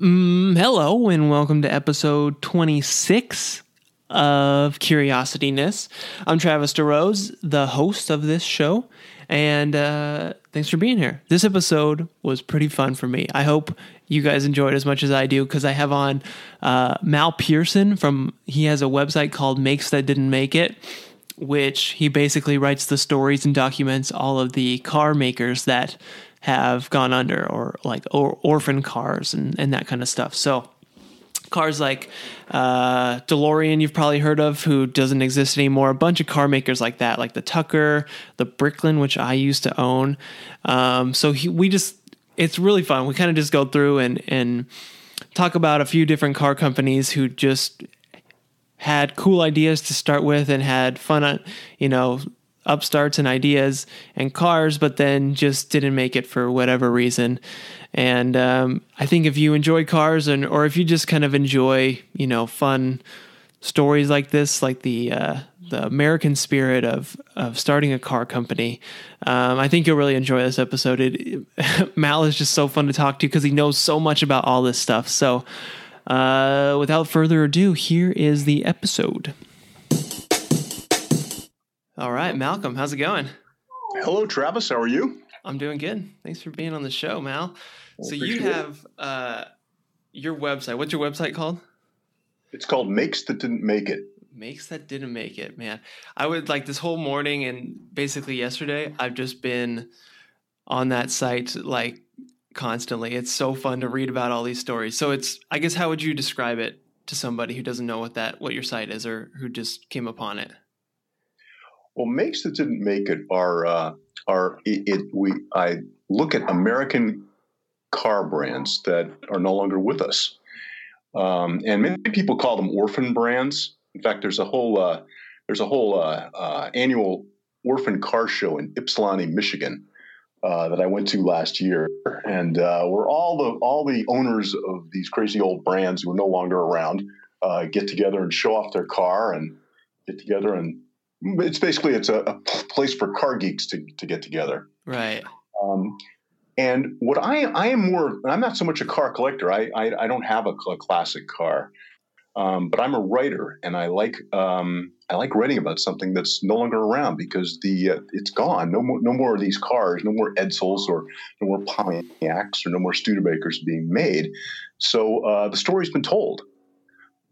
Mm, hello, and welcome to episode 26 of Curiosityness. I'm Travis DeRose, the host of this show, and uh, thanks for being here. This episode was pretty fun for me. I hope you guys enjoyed as much as I do because I have on uh, Mal Pearson from, he has a website called Makes That Didn't Make It which he basically writes the stories and documents all of the car makers that have gone under or like or orphan cars and, and that kind of stuff. So cars like uh, DeLorean, you've probably heard of, who doesn't exist anymore. A bunch of car makers like that, like the Tucker, the Bricklin, which I used to own. Um, so he, we just, it's really fun. We kind of just go through and and talk about a few different car companies who just had cool ideas to start with and had fun, uh, you know, upstarts and ideas and cars, but then just didn't make it for whatever reason. And um, I think if you enjoy cars and or if you just kind of enjoy, you know, fun stories like this, like the uh, the American spirit of of starting a car company, um, I think you'll really enjoy this episode. It, Mal is just so fun to talk to because he knows so much about all this stuff. So. Uh, without further ado, here is the episode. All right, Malcolm, how's it going? Hello, Travis. How are you? I'm doing good. Thanks for being on the show, Mal. Well, so you have uh, your website. What's your website called? It's called Makes That Didn't Make It. Makes That Didn't Make It, man. I would like this whole morning and basically yesterday, I've just been on that site like constantly. It's so fun to read about all these stories. So it's I guess how would you describe it to somebody who doesn't know what that what your site is or who just came upon it? Well, makes that didn't make it are uh, are it, it, we I look at American car brands that are no longer with us, um, and many people call them orphan brands. In fact, there's a whole uh, there's a whole uh, uh annual orphan car show in Ypsilanti, Michigan, uh, that I went to last year, and uh, where all the all the owners of these crazy old brands who are no longer around get together and show off their car and get together and it's basically it's a, a place for car geeks to to get together. Right. Um, and what I I am more I'm not so much a car collector. I I, I don't have a, a classic car. Um, but I'm a writer, and I like um, I like writing about something that's no longer around because the uh, it's gone. No more no more of these cars. No more Edsels or no more Pontiacs or no more Studebakers being made. So uh, the story's been told,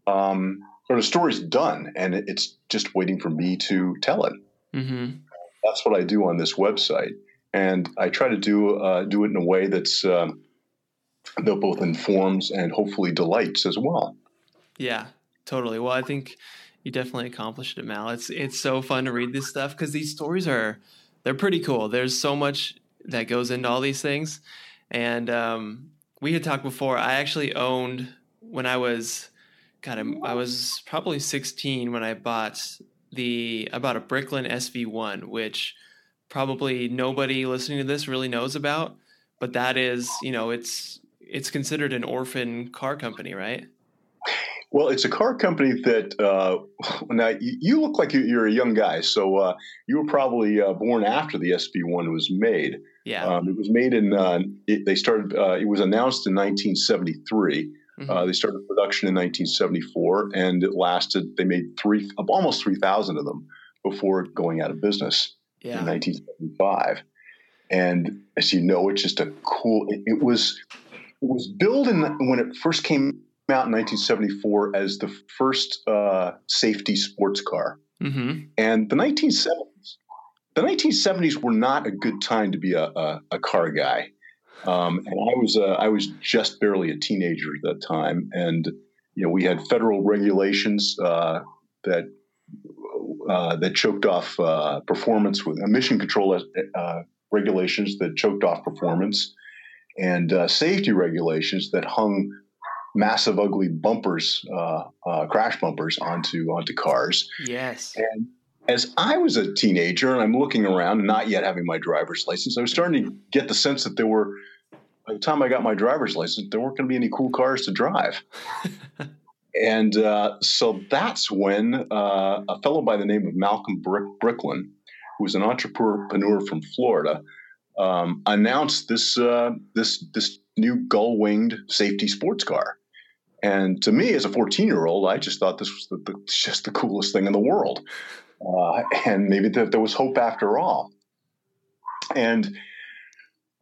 um, or the story's done, and it's just waiting for me to tell it. Mm-hmm. That's what I do on this website, and I try to do uh, do it in a way that's um, that both informs and hopefully delights as well. Yeah, totally. Well, I think you definitely accomplished it, Mal. It's it's so fun to read this stuff because these stories are they're pretty cool. There's so much that goes into all these things, and um, we had talked before. I actually owned when I was, God, I was probably 16 when I bought the I bought a Bricklin SV1, which probably nobody listening to this really knows about, but that is you know it's it's considered an orphan car company, right? Well, it's a car company that uh, now you look like you're a young guy, so uh, you were probably uh, born after the SV1 was made. Yeah, um, it was made in. Uh, it, they started. Uh, it was announced in 1973. Mm-hmm. Uh, they started production in 1974, and it lasted. They made three, almost 3,000 of them before going out of business yeah. in 1975. And as you know, it's just a cool. It, it was. It was built in when it first came out in 1974 as the first uh, safety sports car. Mm-hmm. And the 1970s, the 1970s were not a good time to be a, a, a car guy. Um, and I was uh, I was just barely a teenager at that time, and you know we had federal regulations uh, that uh, that choked off uh, performance with emission control uh, regulations that choked off performance, and safety regulations that hung massive, ugly bumpers, uh, uh, crash bumpers onto onto cars. Yes. And as I was a teenager and I'm looking around, not yet having my driver's license, I was starting to get the sense that there were. By the time I got my driver's license, there weren't going to be any cool cars to drive. and uh, so that's when uh, a fellow by the name of Malcolm Brick- Bricklin, who was an entrepreneur from Florida, um, announced this uh, this this new gull winged safety sports car. And to me, as a 14 year old, I just thought this was the, the, just the coolest thing in the world. Uh, and maybe that there was hope after all. And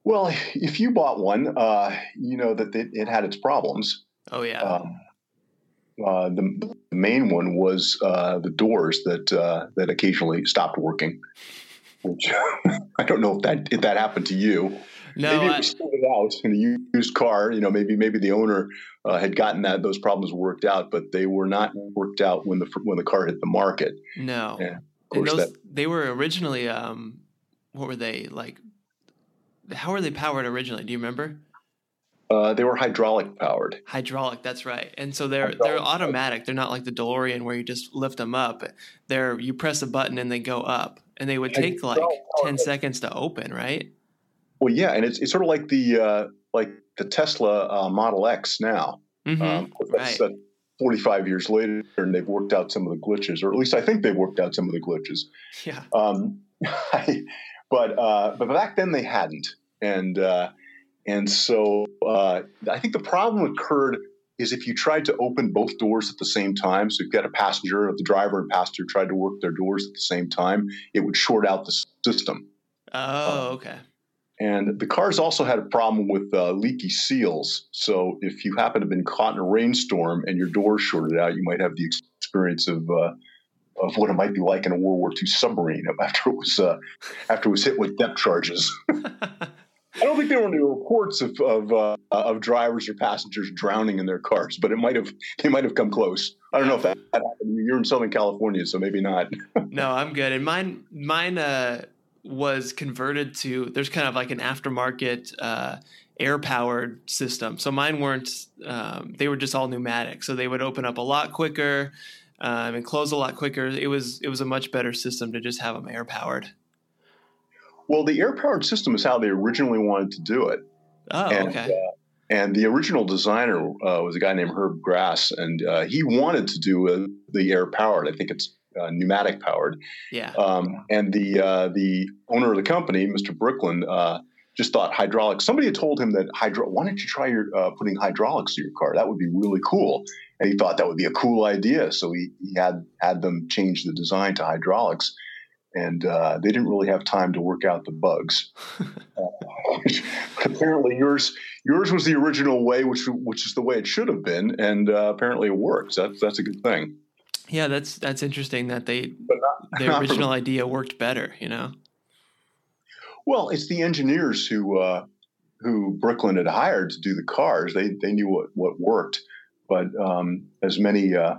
well, if you bought one, uh, you know that it, it, had its problems. Oh yeah. Um, uh, the, the, main one was uh, the doors that uh, that occasionally stopped working. Which I don't know if that if that happened to you. No, maybe it was sorted out in a used car. You know, maybe maybe the owner uh, had gotten that those problems worked out, but they were not worked out when the when the car hit the market. No, and, and those, that, they were originally um, what were they like? How were they powered originally? Do you remember? Uh, they were hydraulic powered. Hydraulic, that's right. And so they're hydraulic they're automatic. They're not like the DeLorean where you just lift them up. They're you press a button and they go up, and they would take like ten seconds to open, right? Well, yeah, and it's it's sort of like the uh, like the Tesla uh, Model X now. Mm-hmm. Um, right. 45 years later, and they've worked out some of the glitches, or at least I think they've worked out some of the glitches. Yeah. Um, I, but uh, but back then they hadn't, and uh, and so uh, I think the problem occurred is if you tried to open both doors at the same time. So you've got a passenger, the driver and passenger tried to work their doors at the same time, it would short out the system. Oh, okay. And the cars also had a problem with uh, leaky seals. So if you happen to have been caught in a rainstorm and your door shorted out, you might have the experience of uh, of what it might be like in a World War II submarine after it was uh, after it was hit with depth charges. I don't think there were any reports of of, uh, of drivers or passengers drowning in their cars, but it might have they might have come close. I don't know if that, that happened. You're in Southern California, so maybe not. no, I'm good. And mine mine uh, was converted to there's kind of like an aftermarket uh, air powered system. So mine weren't um, they were just all pneumatic, so they would open up a lot quicker um, and close a lot quicker. It was it was a much better system to just have them air powered. Well, the air powered system is how they originally wanted to do it. Oh, and, okay. Uh, and the original designer uh, was a guy named Herb Grass, and uh, he wanted to do uh, the air powered. I think it's uh, pneumatic powered. Yeah. Um, and the uh, the owner of the company, Mr. Bricklin, just thought hydraulics. Somebody had told him that hydro. Why don't you try your putting hydraulics in your car? That would be really cool. And he thought that would be a cool idea. So he, he had had them change the design to hydraulics and uh, they didn't really have time to work out the bugs. uh, apparently, yours yours was the original way, which which is the way it should have been, and uh, apparently it works. That's that's a good thing. Yeah, that's that's interesting that they not, their original idea worked better. You know. Well, it's the engineers who uh, who Bricklin had hired to do the cars. They they knew what what worked, but um, as many uh,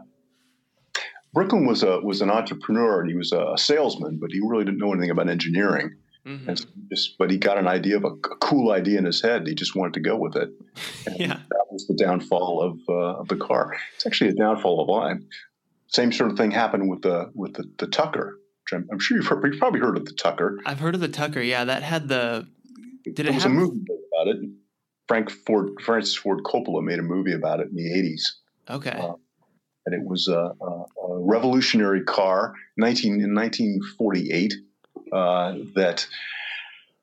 Bricklin was a was an entrepreneur and he was a salesman, but he really didn't know anything about engineering. Mm-hmm. And just, but he got an idea of a, a, cool idea in his head. He just wanted to go with it. And yeah, that was the downfall of uh, of the car. It's actually a downfall of mine. Same sort of thing happened with the with the, the Tucker. I'm, I'm, sure you've, heard, you've probably heard of the Tucker. I've heard of the Tucker. Yeah, that had the. Did it? There was have... a movie about it. Frank Ford, Francis Ford Coppola made a movie about it in the '80s. Okay. Uh, and it was a, a, a revolutionary car 19, in 1948 uh, that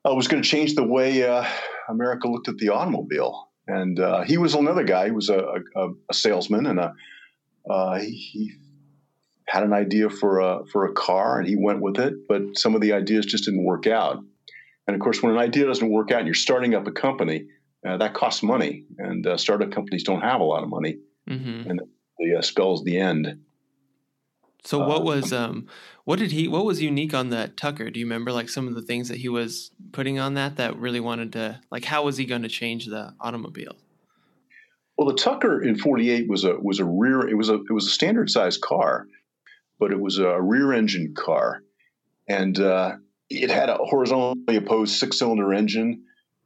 uh, was going to change the way uh, America looked at the automobile. And uh, he was another guy. He was a, a salesman, and a, uh, he, he had an idea for a for a car, and he went with it. But some of the ideas just didn't work out. And of course, when an idea doesn't work out, and you're starting up a company, uh, that costs money, and startup companies don't have a lot of money. Mm-hmm. And the uh, spells the end. So what uh, was um what did he what was unique on that Tucker? Do you remember like some of the things that he was putting on that that really wanted to like how was he going to change the automobile? Well, the Tucker in '48 was a was a rear it was a it was a standard size car, but it was a rear engine car, and uh, it had a horizontally opposed six cylinder engine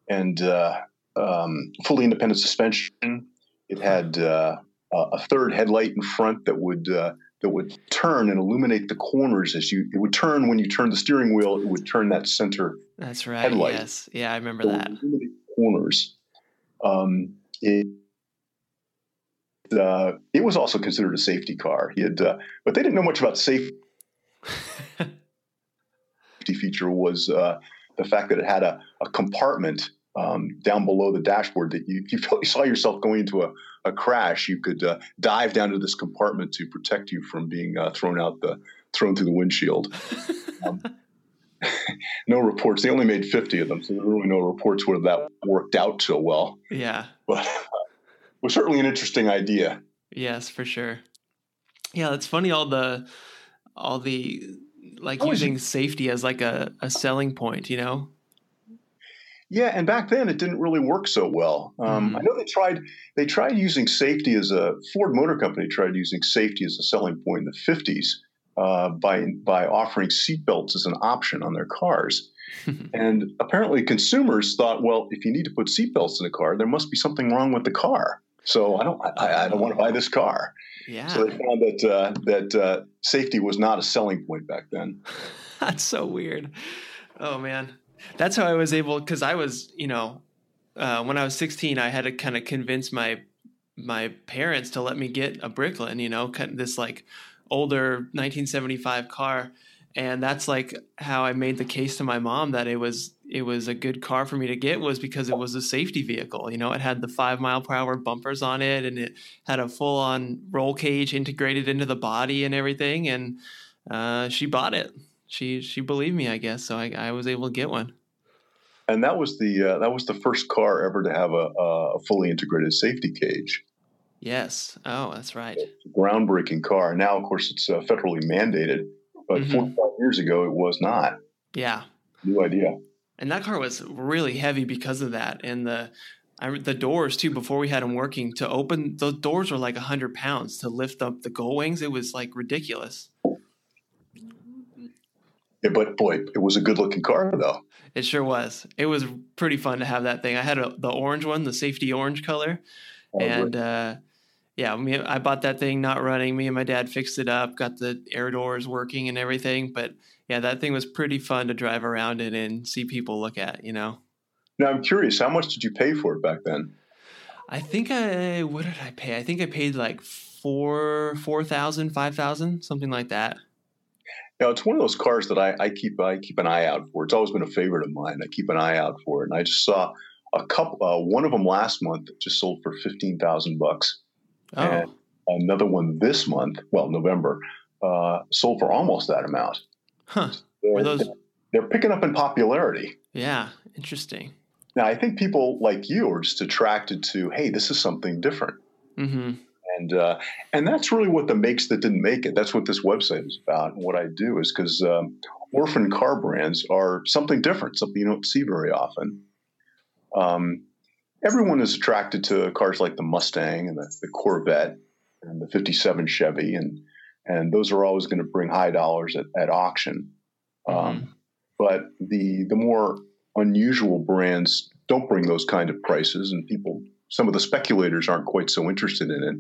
and uh, um, fully independent suspension. It had uh, a third headlight in front that would uh, that would turn and illuminate the corners as you. It would turn when you turn the steering wheel. It would turn that center. That's right. Headlight. Yes. Yeah, I remember so that. corners. Um, it, uh, it was also considered a safety car. He had, uh, but they didn't know much about safety. feature was uh, the fact that it had a, a compartment um, down below the dashboard that you, if you felt you saw yourself going into a, a crash, you could uh, dive down to this compartment to protect you from being uh, thrown out the thrown through the windshield. um, no reports. They only made 50 of them, so there were really no reports where that worked out so well. Yeah. But it was certainly an interesting idea. Yes, for sure. Yeah, it's funny all the all the like using safety as like a, a selling point, you know? Yeah, and back then it didn't really work so well. Um, mm. I know they tried they tried using safety as a Ford Motor Company tried using safety as a selling point in the fifties uh, by by offering seatbelts as an option on their cars. and apparently, consumers thought, well, if you need to put seatbelts in a car, there must be something wrong with the car. So I don't I, I don't want to buy this car. Yeah. So they found that uh, that uh, safety was not a selling point back then. That's so weird. Oh man, that's how I was able because I was you know uh, when I was 16 I had to kind of convince my my parents to let me get a Bricklin. You know, this like older 1975 car and that's like how I made the case to my mom that it was it was a good car for me to get was because it was a safety vehicle. You know, it had the five mile per hour bumpers on it, and it had a full on roll cage integrated into the body and everything. And uh, she bought it. She she believed me, I guess. So I, I was able to get one. And that was the uh, that was the first car ever to have a, a fully integrated safety cage. Yes. Oh, that's right. groundbreaking car. Now, of course, it's uh, federally mandated, but mm-hmm. 45 years ago, it was not. Yeah. New idea. And that car was really heavy because of that. And the I, the doors too. Before we had them working, to open the doors were like hundred pounds to lift up the gull wings. It was like ridiculous. But boy, it was a good looking car though. It sure was. It was pretty fun to have that thing. I had a, the orange one, the safety orange color, oh, and uh, yeah, me, I bought that thing not running. Me and my dad fixed it up, got the air doors working and everything. But yeah, that thing was pretty fun to drive around in and see people look at, you know. Now I'm curious, how much did you pay for it back then? I think I what did I pay? I think I paid like four four thousand, five thousand, something like that. Yeah, it's one of those cars that I, I keep I keep an eye out for. It's always been a favorite of mine. I keep an eye out for it, and I just saw a couple. Uh, one of them last month just sold for fifteen thousand bucks. Oh. And another one this month, well, November, uh, sold for almost that amount. Huh. They're, those... they're picking up in popularity. Yeah, interesting. Now, I think people like you are just attracted to, hey, this is something different. Mm-hmm. And uh, and that's really what the makes that didn't make it. That's what this website is about. And what I do is because um, orphan car brands are something different, something you don't see very often. Um, everyone is attracted to cars like the Mustang and the, the Corvette and the 57 Chevy, and and those are always going to bring high dollars at, at auction. Um, mm-hmm. Um, but the the more unusual brands don't bring those kind of prices, and people, some of the speculators aren't quite so interested in it.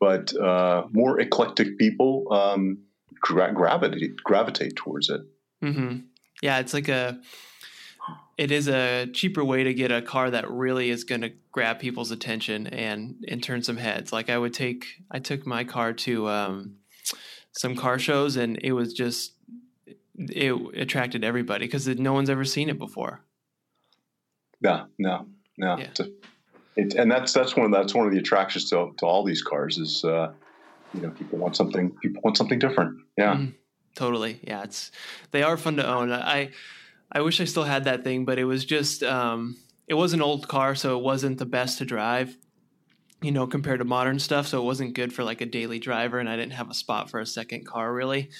But uh, more eclectic people um, gra- gravitate gravitate towards it. Mm-hmm. Yeah, it's like a it is a cheaper way to get a car that really is going to grab people's attention and and turn some heads. Like I would take, I took my car to um, some car shows, and it was just it attracted everybody because no one's ever seen it before. No, no, no. Yeah. It, and that's that's one of that's one of the attractions to to all these cars is uh, you know people want something people want something different. Yeah, mm, totally. Yeah, it's they are fun to own. I I wish I still had that thing, but it was just um, it was an old car, so it wasn't the best to drive. You know, compared to modern stuff, so it wasn't good for like a daily driver, and I didn't have a spot for a second car really.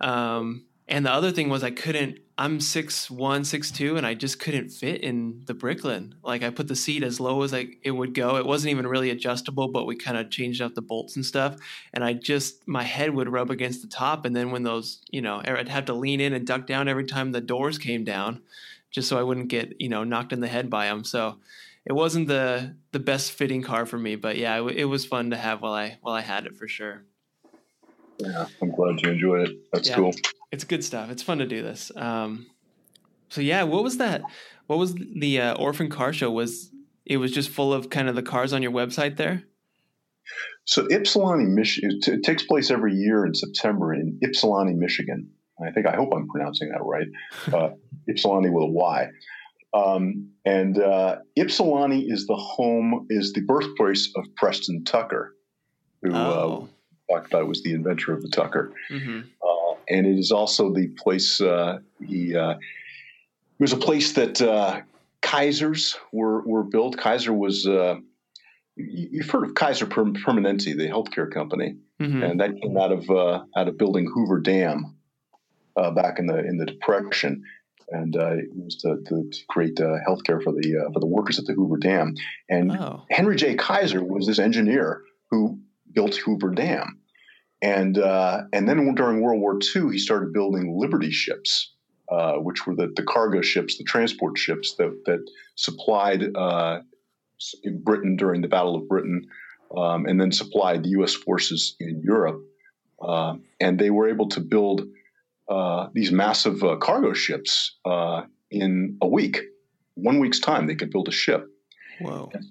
Um, and the other thing was I couldn't. I'm six one, six two, and I just couldn't fit in the Bricklin. Like I put the seat as low as I it would go. It wasn't even really adjustable, but we kind of changed out the bolts and stuff. And I just my head would rub against the top, and then when those, you know, I'd have to lean in and duck down every time the doors came down, just so I wouldn't get you know knocked in the head by them. So it wasn't the the best fitting car for me, but yeah, it, it was fun to have while I while I had it for sure. Yeah, I'm glad you enjoyed it. That's yeah. cool it's good stuff. It's fun to do this. Um, so yeah, what was that? What was the uh, Orphan Car Show? Was it was just full of kind of the cars on your website there? So Ypsilanti, Michigan. It, takes place every year in September in Ypsilanti, Michigan. I think I hope I'm pronouncing that right. Uh, Ypsilanti with a Y. Um, and uh, Ypsilanti is the home, is the birthplace of Preston Tucker, who Oh. uh, talked about was the inventor of the Tucker. hmm Uh, and it is also the place uh, he uh, it was a place that uh, Kaisers were were built. Kaiser was uh, you- you've heard of Kaiser Permanente, the healthcare company, hmm and that came out of uh, out of building Hoover Dam uh, back in the in the Depression, and uh, it was to, to create uh, healthcare for the uh, for the workers at the Hoover Dam. And Oh. Henry J. Kaiser was this engineer who built Hoover Dam, and uh, and then during World War II, he started building Liberty ships, uh, which were the, the cargo ships, the transport ships that that supplied uh, in Britain during the Battle of Britain, um, and then supplied the U.S. forces in Europe, uh, and they were able to build uh, these massive uh, cargo ships in a week, one week's time. They could build a ship.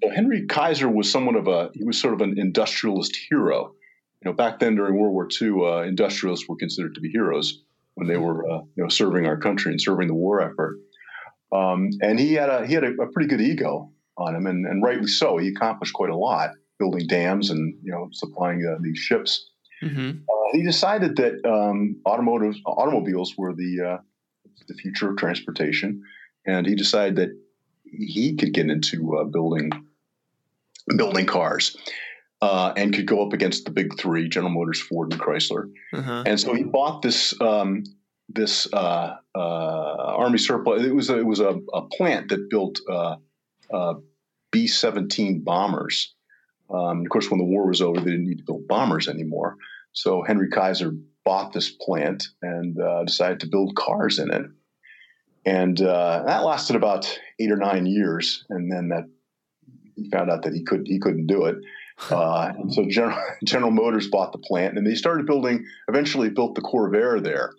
So Henry Kaiser was somewhat of a he was sort of an industrialist hero. You know, back then during World War II, uh, industrialists were considered to be heroes when they were uh, you know serving our country and serving the war effort. Um, and he had a he had a, a pretty good ego on him, and, and rightly so. He accomplished quite a lot, building dams and you know supplying uh, these ships. hmm Uh, he decided that um, automotive automobiles were the uh, the future of transportation, and he decided that he could get into uh, building building cars uh, and could go up against the big three: General Motors, Ford, and Chrysler. Uh-huh. And so he bought this um, this uh, uh, army surplus. It was a, it was a, a plant that built uh, uh, B seventeen bombers. Um, of course, when the war was over, they didn't need to build bombers anymore. So Henry Kaiser bought this plant and uh, decided to build cars in it. And uh, that lasted about eight or nine years, and then that he found out that he could he couldn't do it. Uh, and so General, General Motors bought the plant, and they started building. Eventually, built the Corvair there.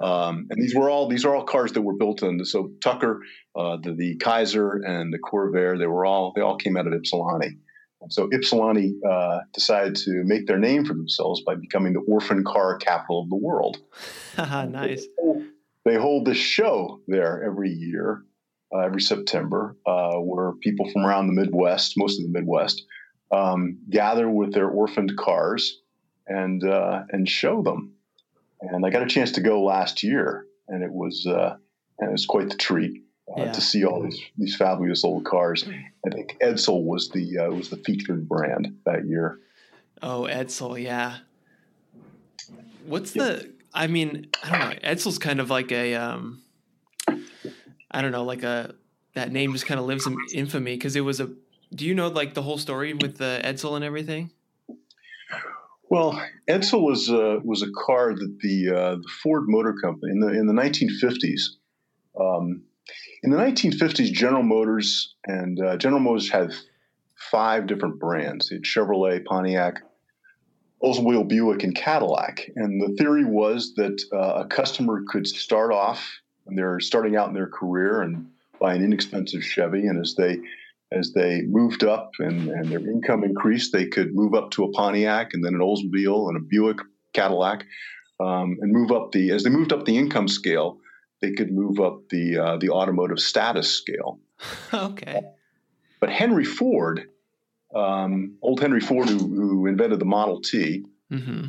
Um, and these were all these are all cars that were built in. So Tucker, uh, the, the Kaiser, and the Corvair, they were all they all came out of Ypsilanti. And so Ypsilanti uh, decided to make their name for themselves by becoming the orphan car capital of the world. Haha, nice. They hold this show there every year, uh, every September, uh, where people from around the Midwest, most of the Midwest, um, gather with their orphaned cars and uh, and show them. And I got a chance to go last year, and it was uh, and it was quite the treat uh, Yeah. to see all these these fabulous old cars. I think Edsel was the uh, was the featured brand that year. Oh, Edsel, yeah. What's the? I mean, I don't know. Edsel's kind of like a, um, I don't know, like a that name just kind of lives in infamy because it was a. Do you know like the whole story with the Edsel and everything? Well, Edsel was uh, was a car that the uh, the Ford Motor Company in the in the 1950s. Um, in the 1950s, General Motors and uh, General Motors had five different brands. They had Chevrolet, Pontiac, Oldsmobile, Buick, and Cadillac. And the theory was that uh, a customer could start off when they're starting out in their career and buy an inexpensive Chevy, and as they as they moved up and, and their income increased, they could move up to a Pontiac and then an Oldsmobile and a Buick Cadillac, um, and move up the as they moved up the income scale, they could move up the uh, the automotive status scale. okay. But Henry Ford, um, old Henry Ford, who, who invented the Model T, hmm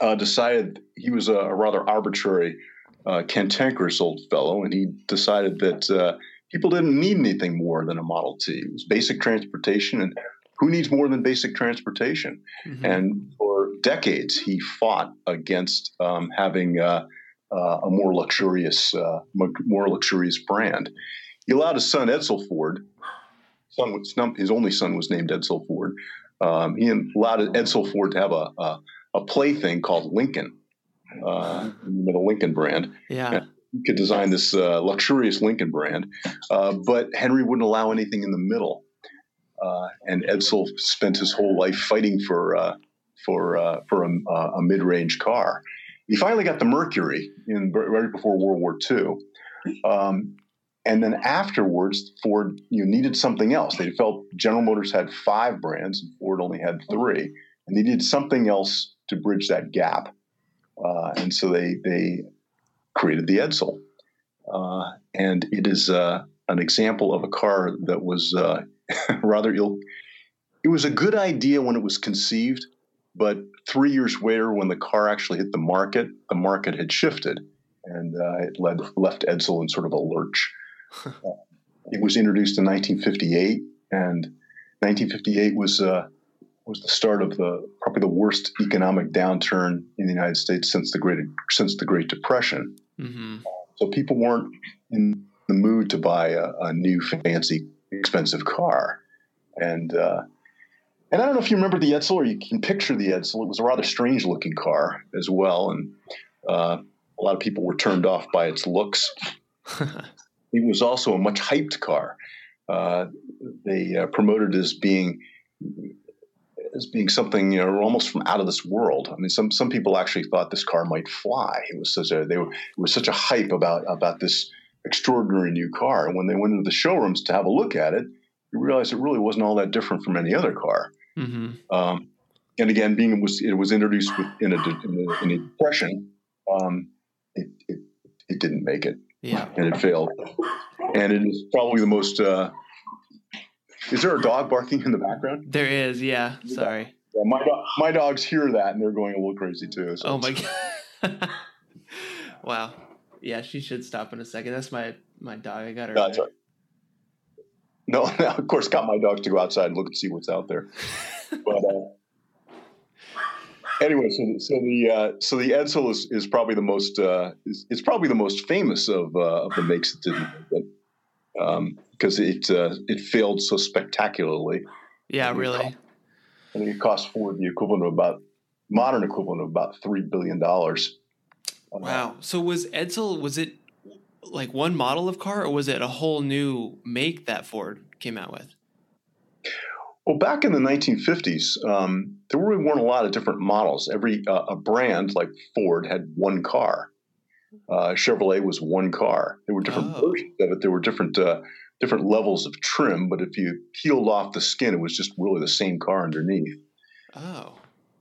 uh, decided he was a, a rather arbitrary, uh, cantankerous old fellow, and he decided that uh, people didn't need anything more than a Model T. It was basic transportation, and who needs more than basic transportation? hmm And for decades, he fought against um, having uh, uh, a more luxurious, uh, mo- more luxurious brand. He allowed his son Edsel Ford. Son was, his only son was named Edsel Ford. Um, he allowed Edsel Ford to have a, a, a plaything called Lincoln, uh, the Lincoln brand. Yeah. He could design this uh, luxurious Lincoln brand, uh, but Henry wouldn't allow anything in the middle. Uh, and Edsel spent his whole life fighting for uh, for uh, for a, a mid-range car. He finally got the Mercury in right before World War II, um, and then afterwards, Ford you know, needed something else. They felt General Motors had five brands, and Ford only had three, and they needed something else to bridge that gap. Uh, and so they they created the Edsel, uh, and it is uh, an example of a car that was uh, rather ill. It was a good idea when it was conceived, but three years later, when the car actually hit the market, the market had shifted, and uh, it led, left Edsel in sort of a lurch. It was introduced in 1958, and 1958 was uh, was the start of the probably the worst economic downturn in the United States since the Great since the Great Depression. Mm-hmm. So people weren't in the mood to buy a, a new fancy expensive car, and uh, and I don't know if you remember the Edsel or you can picture the Edsel. It was a rather strange looking car as well, and uh, a lot of people were turned off by its looks. it was also a much hyped car. Uh, they uh, promoted as being as being something you know almost from out of this world. I mean, some some people actually thought this car might fly. It was such a they were it was such a hype about about this extraordinary new car. And when they went into the showrooms to have a look at it, you realize it really wasn't all that different from any other car. Mm-hmm. Um, and again, being it was it was introduced in a, in a, in a depression, um, it, it, it didn't make it. Yeah, and it failed. And it is probably the most. Uh, is there a dog barking in the background? There is. Yeah. Sorry. Yeah, my my dogs hear that and they're going a little crazy too. So. Oh my god! wow. Yeah, she should stop in a second. That's my my dog. I got her. No, that's right. No, no, of course, got my dogs to go outside and look and see what's out there. but uh, anyway, so the, so the uh, so the Edsel is, is probably the most uh, is, it's probably the most famous of uh, of the makes that didn't because um, it uh, it failed so spectacularly. Yeah, really. I think it cost Ford the equivalent of about modern equivalent of about three billion dollars. Wow. So was Edsel was it like one model of car, or was it a whole new make that Ford came out with? Well, back in the 1950s, um, there really weren't a lot of different models. Every uh, a brand like Ford had one car. Uh, Chevrolet was one car. There were different oh. versions of it. There were different uh, different levels of trim, but if you peeled off the skin, it was just really the same car underneath. Oh.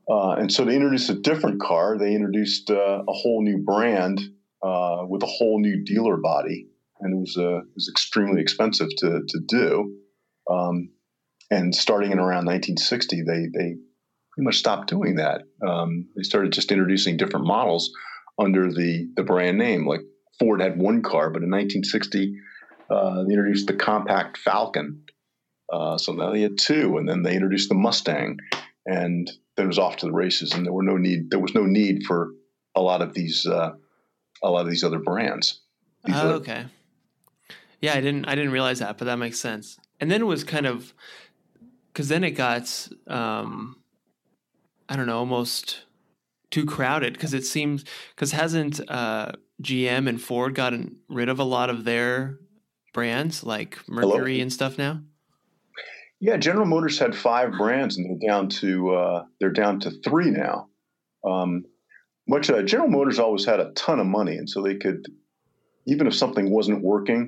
Uh, and so they introduced a different car. They introduced uh, a whole new brand uh, with a whole new dealer body, and it was uh, it was extremely expensive to to do. Um, and starting in around 1960, they they pretty much stopped doing that. Um, they started just introducing different models under the the brand name. Like Ford had one car, but in 1960 uh, they introduced the compact Falcon. Uh, so now they had two, and then they introduced the Mustang, and then it was off to the races. And there were no need there was no need for a lot of these uh, a lot of these other brands. These oh, okay. Yeah, I didn't I didn't realize that, but that makes sense. And then it was kind of because then it got um, I don't know almost too crowded because it seems because hasn't uh, GM and Ford gotten rid of a lot of their brands like Mercury Hello? and stuff now? Yeah, General Motors had five brands and they're down to uh, they're down to three now. Um, much uh, General Motors always had a ton of money, and so they could even if something wasn't working,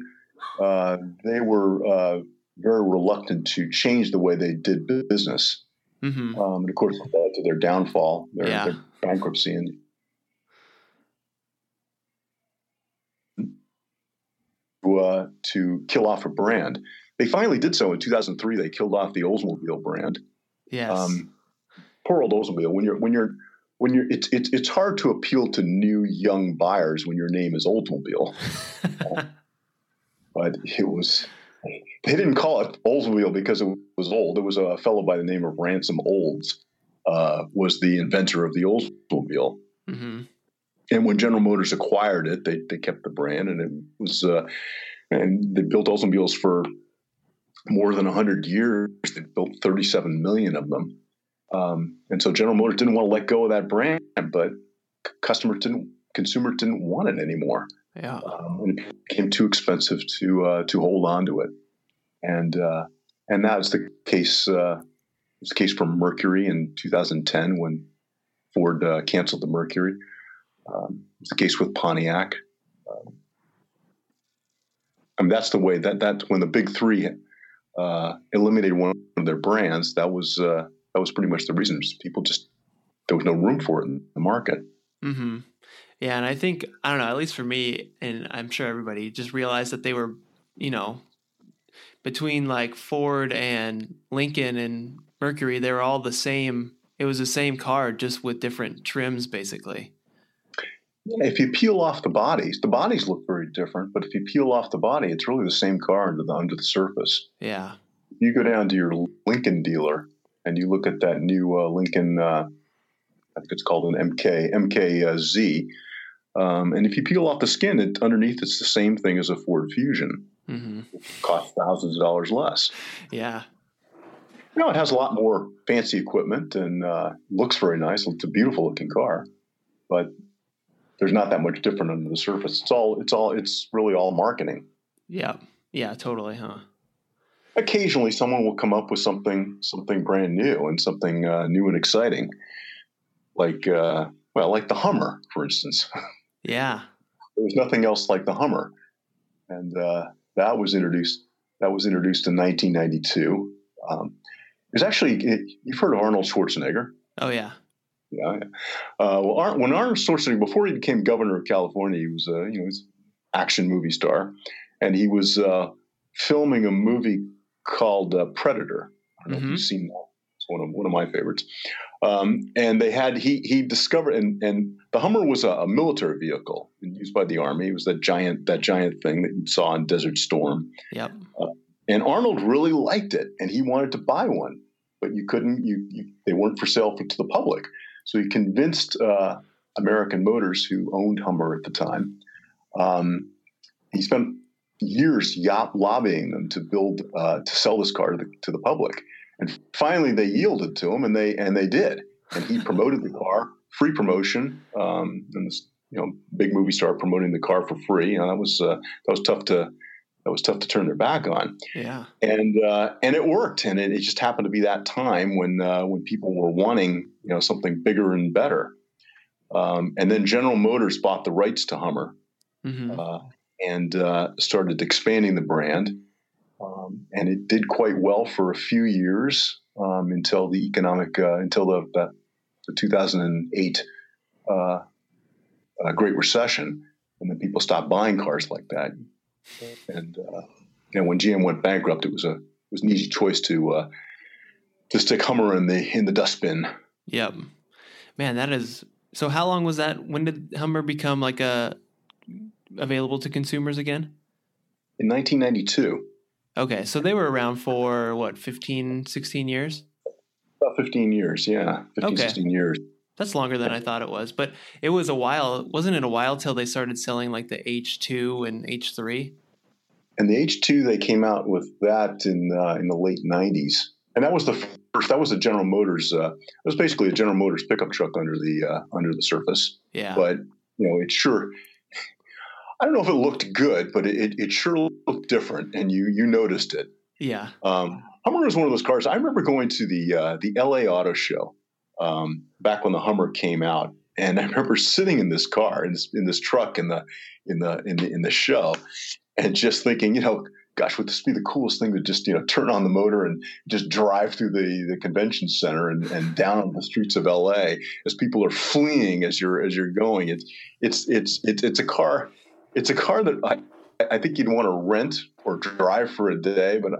uh, they were uh, very reluctant to change the way they did business. Mm-hmm. Um, and of course, led to their downfall, their, yeah. their bankruptcy, and uh, to kill off a brand. They finally did so in 2003. They killed off the Oldsmobile brand. Yes. Um, poor old Oldsmobile. When you're when you're when you're it's it's it's hard to appeal to new young buyers when your name is Oldsmobile. uh, but it was they didn't call it Oldsmobile because it was old. It was a fellow by the name of Ransom Olds uh, was the inventor of the Oldsmobile. Mm-hmm. And when General Motors acquired it, they they kept the brand, and it was uh, and they built Oldsmobiles for more than hundred years. They built thirty seven million of them, um, and so General Motors didn't want to let go of that brand, but customers didn't, consumers didn't want it anymore. Yeah, um, and it became too expensive to uh, to hold on to it, and uh, and that was the case. Uh, was the case for Mercury in 2010 when Ford uh, canceled the Mercury. Um, it's the case with Pontiac. Um, I mean, that's the way that that when the big three uh, eliminated one of their brands, that was uh, that was pretty much the reason. People just there was no room for it in the market. Mm-hmm. Yeah, and I think I don't know. At least for me, and I'm sure everybody just realized that they were you know, between like Ford and Lincoln and Mercury, they were all the same. It was the same car, just with different trims, basically. If you peel off the bodies, the bodies look very different. But if you peel off the body, it's really the same car under the under the surface. Yeah. You go down to your Lincoln dealer and you look at that new uh, Lincoln. Uh, I think it's called an MK MKZ. Um, and if you peel off the skin, it, underneath it's the same thing as a Ford Fusion. Mm-hmm. Cost thousands of dollars less. Yeah. You know, it has a lot more fancy equipment and uh, looks very nice. It's a beautiful looking car, but there's not that much different under the surface. It's all it's all it's really all marketing. Yeah. Yeah, totally, huh? Occasionally someone will come up with something something brand new and something uh, new and exciting. Like uh, well, like the Hummer, for instance. Yeah. there was nothing else like the Hummer. And uh, that was introduced that was introduced in 1992. Um, there's actually it, you've heard of Arnold Schwarzenegger. Oh yeah. Yeah. yeah. Uh, well, Ar- when Arnold Schwarzenegger, before he became governor of California, he was a you know he's action movie star, and he was uh, filming a movie called uh, Predator. I don't know mm-hmm. if you've seen that. It's one of one of my favorites. Um, and they had he he discovered and and the Hummer was a, a, military vehicle used by the army. It was that giant that giant thing that you saw in Desert Storm. Yep. Uh, and Arnold really liked it, and he wanted to buy one, but you couldn't. You, you they weren't for sale for, to the public. So he convinced uh, American Motors, who owned Hummer at the time. Um, he spent years lobbying them to build uh, to sell this car to the, to the public. And finally, they yielded to him, and they and they did. And he promoted the car, free promotion, um, and this you know big movie star promoting the car for free. You know, that was uh, that was tough to that was tough to turn their back on. Yeah, and uh, and it worked, and it, it, just happened to be that time when uh, when people were wanting you know something bigger and better. Um, and then General Motors bought the rights to Hummer mm-hmm. Uh, and uh, started expanding the brand. Um, and it did quite well for a few years um, until the economic, uh, until the, the, the 2008 uh, uh, Great Recession. And then people stopped buying cars like that. And, uh, and when GM went bankrupt, it was a, it was an easy choice to, uh, to stick Hummer in the, in the dustbin. Yep. Man, that is, so how long was that? When did Hummer become like a, available to consumers again? In 1992. Okay, so they were around for what, 15, 16 years? About 15 years, yeah. 15, okay. 16 years. That's longer than I thought it was. But it was a while, wasn't it a while till they started selling like the H2 and H3? And the H2, they came out with that in uh, in the late 90s. And that was the first, that was a General Motors, uh, it was basically a General Motors pickup truck under the, uh, under the surface. Yeah. But, you know, it sure, I don't know if it looked good, but it, it sure looked different, and you you noticed it. Yeah. Um, Hummer was one of those cars. I remember going to the uh, the L.A. Auto Show um, back when the Hummer came out, and I remember sitting in this car in this in this truck in the in the in the in the show, and just thinking, you know, gosh, would this be the coolest thing to just you know turn on the motor and just drive through the, the convention center and, and down the streets of LA as people are fleeing as you're as you're going. It's it's it's it's it's a car it's a car that I, I think you'd want to rent or drive for a day, but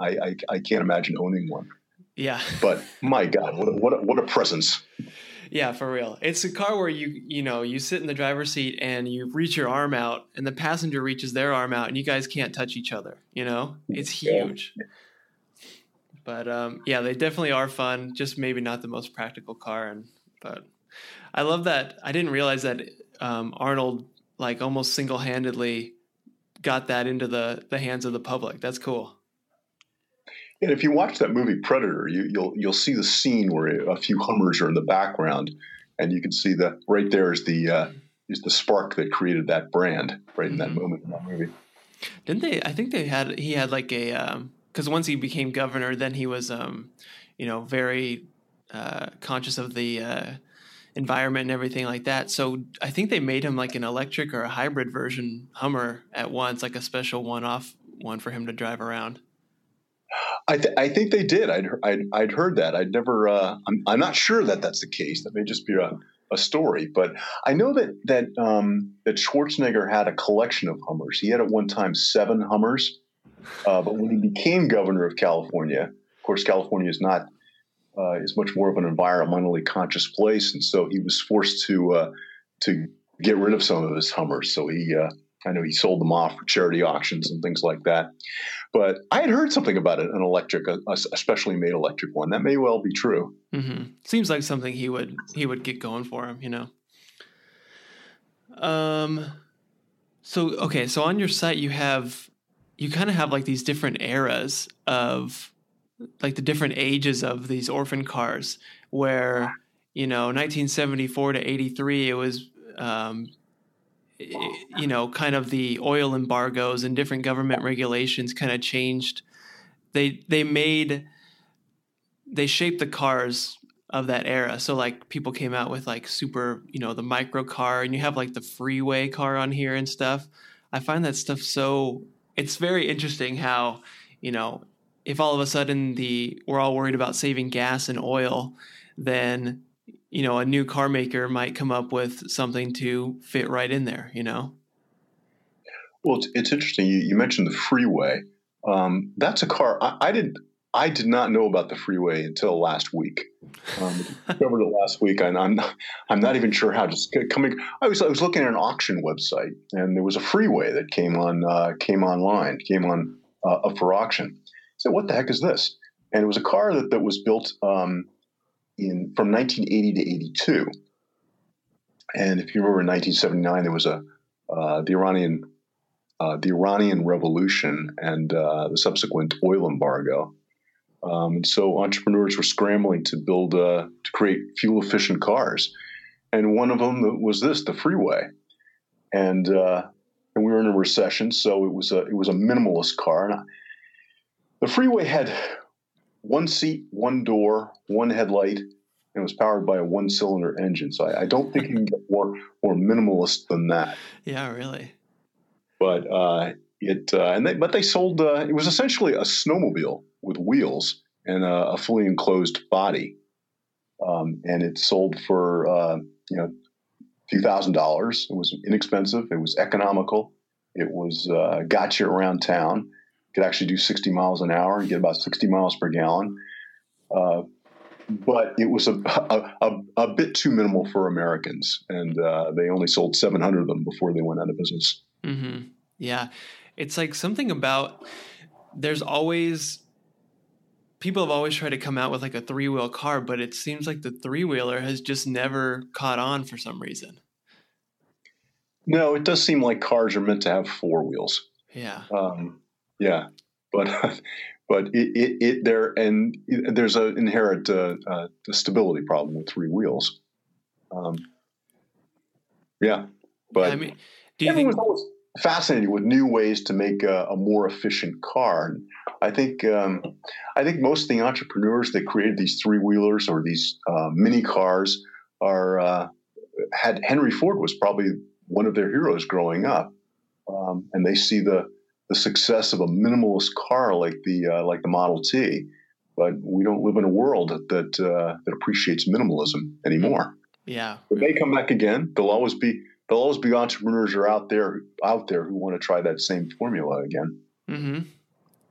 I, I, I can't imagine owning one. Yeah. But my God, what a, what a, what a presence. Yeah, for real. It's a car where you you know you sit in the driver's seat and you reach your arm out, and the passenger reaches their arm out, and you guys can't touch each other. You know, it's huge. But um, yeah, they definitely are fun. Just maybe not the most practical car, and but I love that. I didn't realize that um, Arnold like almost single handedly got that into the the hands of the public. That's cool. And if you watch that movie Predator, you, will you'll, you'll see the scene where a few Hummers are in the background, and you can see that right there is the uh, is the spark that created that brand right in that mm-hmm. moment in that movie. Didn't they? I think they had he had like a because um, once he became governor, then he was um, you know very uh, conscious of the uh, environment and everything like that. So I think they made him like an electric or a hybrid version Hummer at once, like a special one-off one for him to drive around. I, th- I think they did. I'd, I'd, I'd heard that. I'd never. Uh, I'm, I'm not sure that that's the case. That may just be a, a story. But I know that that um, that Schwarzenegger had a collection of Hummers. He had at one time seven Hummers, uh, but when he became governor of California, of course, California is not uh, is much more of an environmentally conscious place, and so he was forced to uh, to get rid of some of his Hummers. So he uh, I know he sold them off for charity auctions and things like that. But I had heard something about an electric, a, a specially made electric one. That may well be true. Mm-hmm. Seems like something he would he would get going for him, you know. Um, so okay, so on your site you have you kind of have like these different eras of like the different ages of these orphan cars, where you know 1974 to 83 it was um, you know, kind of the oil embargoes and different government regulations kind of changed. They they made they shaped the cars of that era. So like people came out with like super, you know, the micro car and you have like the freeway car on here and stuff. I find that stuff so it's very interesting how, you know, if all of a sudden the we're all worried about saving gas and oil, then you know, a new car maker might come up with something to fit right in there, you know? Well, it's, it's interesting. You, you, mentioned the freeway. Um, that's a car I, I, did. I did not know about the freeway until last week. Um, discovered it last week, and I'm not, I'm not even sure how. Just coming, I was I was looking at an auction website, and there was a freeway that came on uh, came online, came on uh, up for auction. So what the heck is this? And it was a car that that was built um, in from 1980 to 82. And if you remember, in 1979, there was a uh, the Iranian uh, the Iranian Revolution and uh, the subsequent oil embargo. Um, and so entrepreneurs were scrambling to build uh, to create fuel efficient cars, and one of them was this, the Freeway, and uh, and we were in a recession, so it was a it was a minimalist car. And I, the Freeway had one seat, one door, one headlight, and it was powered by a one cylinder engine. So I, I, don't think you can get more more minimalist than that. Yeah, really. But uh, it uh, and they, but they sold uh, it was essentially a snowmobile with wheels and a, a fully enclosed body, um, and it sold for uh, you know a few thousand dollars. It was inexpensive. It was economical. It was uh, got you around town could actually do 60 miles an hour and get about 60 miles per gallon. Uh, but it was a, a, a, a, bit too minimal for Americans, and uh, they only sold 700 of them before they went out of business. Mm-hmm. Yeah, it's like something about there's always people have always tried to come out with like a three wheel car, but it seems like the three wheeler has just never caught on for some reason. No, it does seem like cars are meant to have four wheels. Yeah. Um, yeah, but but it, it, it there and there's an inherent uh, uh, stability problem with three wheels. Um, yeah, but I mean, do you think? always fascinated with new ways to make a, a more efficient car. And I think um, I think most of the entrepreneurs that created these three wheelers or these uh, mini cars are uh, had Henry Ford was probably one of their heroes growing up, um, and they see the the success of a minimalist car like the uh, like the Model T, but we don't live in a world that that, uh, that appreciates minimalism anymore. Yeah, it may come back again. There'll always be there'll always be entrepreneurs are out there out there who want to try that same formula again. Mm-hmm.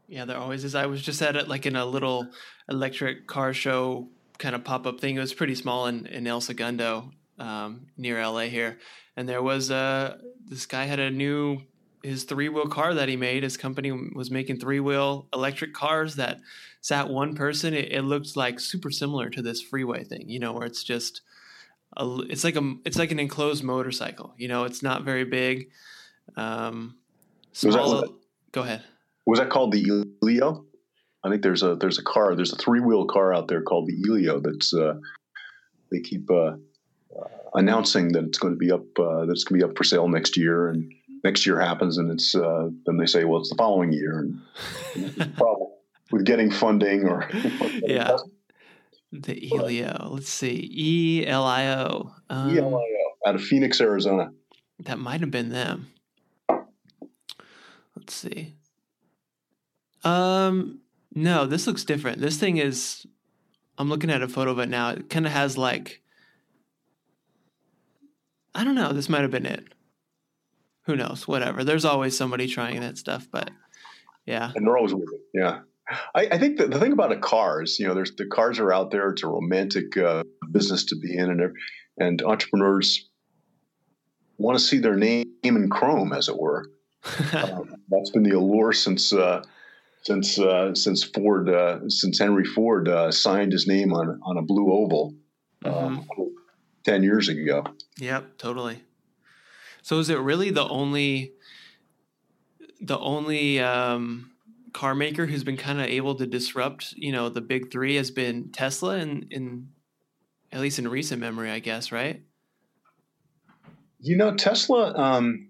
Yeah, there always is. I was just at it like in a little electric car show kind of pop up thing. It was pretty small in in El Segundo um, near LA here, and there was uh this guy had a new his three wheel car that he made. His company was making three wheel electric cars that sat one person. It, it, looked like super similar to this freeway thing, you know, where it's just a, it's like a it's like an enclosed motorcycle. You know, it's not very big. Um, small, that, go ahead. Was that called the Elio? I think there's a there's a car there's a three wheel car out there called the Elio that's uh, they keep uh, uh, announcing that it's going to be up uh, that it's going to be up for sale next year and next year happens and it's uh, then they say well it's the following year. And, and problem with getting funding or yeah. The elio let's see. E-l-i-o um, e-l-i-o out of phoenix arizona. that might have been them. Let's see. Um no this looks different. This thing is i'm looking at a photo of it now. It kind of has like I don't know. This might have been it. Who knows? Whatever. There's always somebody trying that stuff, but yeah. And they're always with it. Yeah. I, I think the thing about a car is, you know, there's the cars are out there. It's a romantic uh, business to be in, and and entrepreneurs want to see their name in chrome, as it were. um, that's been the allure since uh, since uh, since Ford uh, since Henry Ford uh, signed his name on on a blue oval um, mm-hmm. ten years ago. Yep, totally. So is it really the only the only um, car maker who's been kind of able to disrupt, you know, the big three has been Tesla, in in at least in recent memory, I guess, right? You know, Tesla. Um,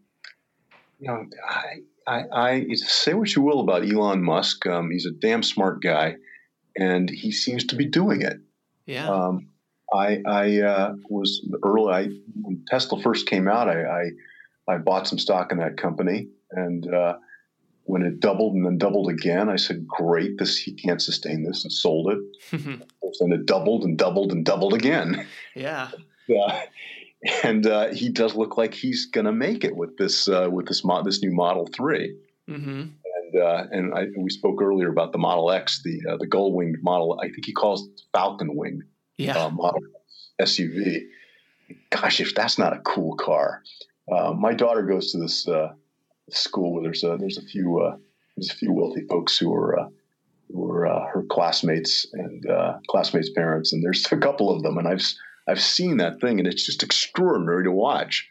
you know, I, I, I say what you will about Elon Musk. Um, he's a damn smart guy, and he seems to be doing it. Yeah. Um, I, I uh, was early. I, when Tesla first came out, I, I, I bought some stock in that company, and uh, when it doubled and then doubled again, I said, "Great, this he can't sustain this," and sold it. and it doubled and doubled and doubled again. Yeah. Uh, and uh, he does look like he's going to make it with this uh, with this mo- this new Model 3 mm-hmm. And uh, and I, we spoke earlier about the Model X, the uh, the gull winged model. I think he calls it Falcon wing yeah. Uh, model SUV. Gosh, if that's not a cool car. Uh, my daughter goes to this school where there's a there's a few there's a few wealthy folks who are who are her classmates and classmates' parents, and there's a couple of them, and I've I've seen that thing, and it's just extraordinary to watch.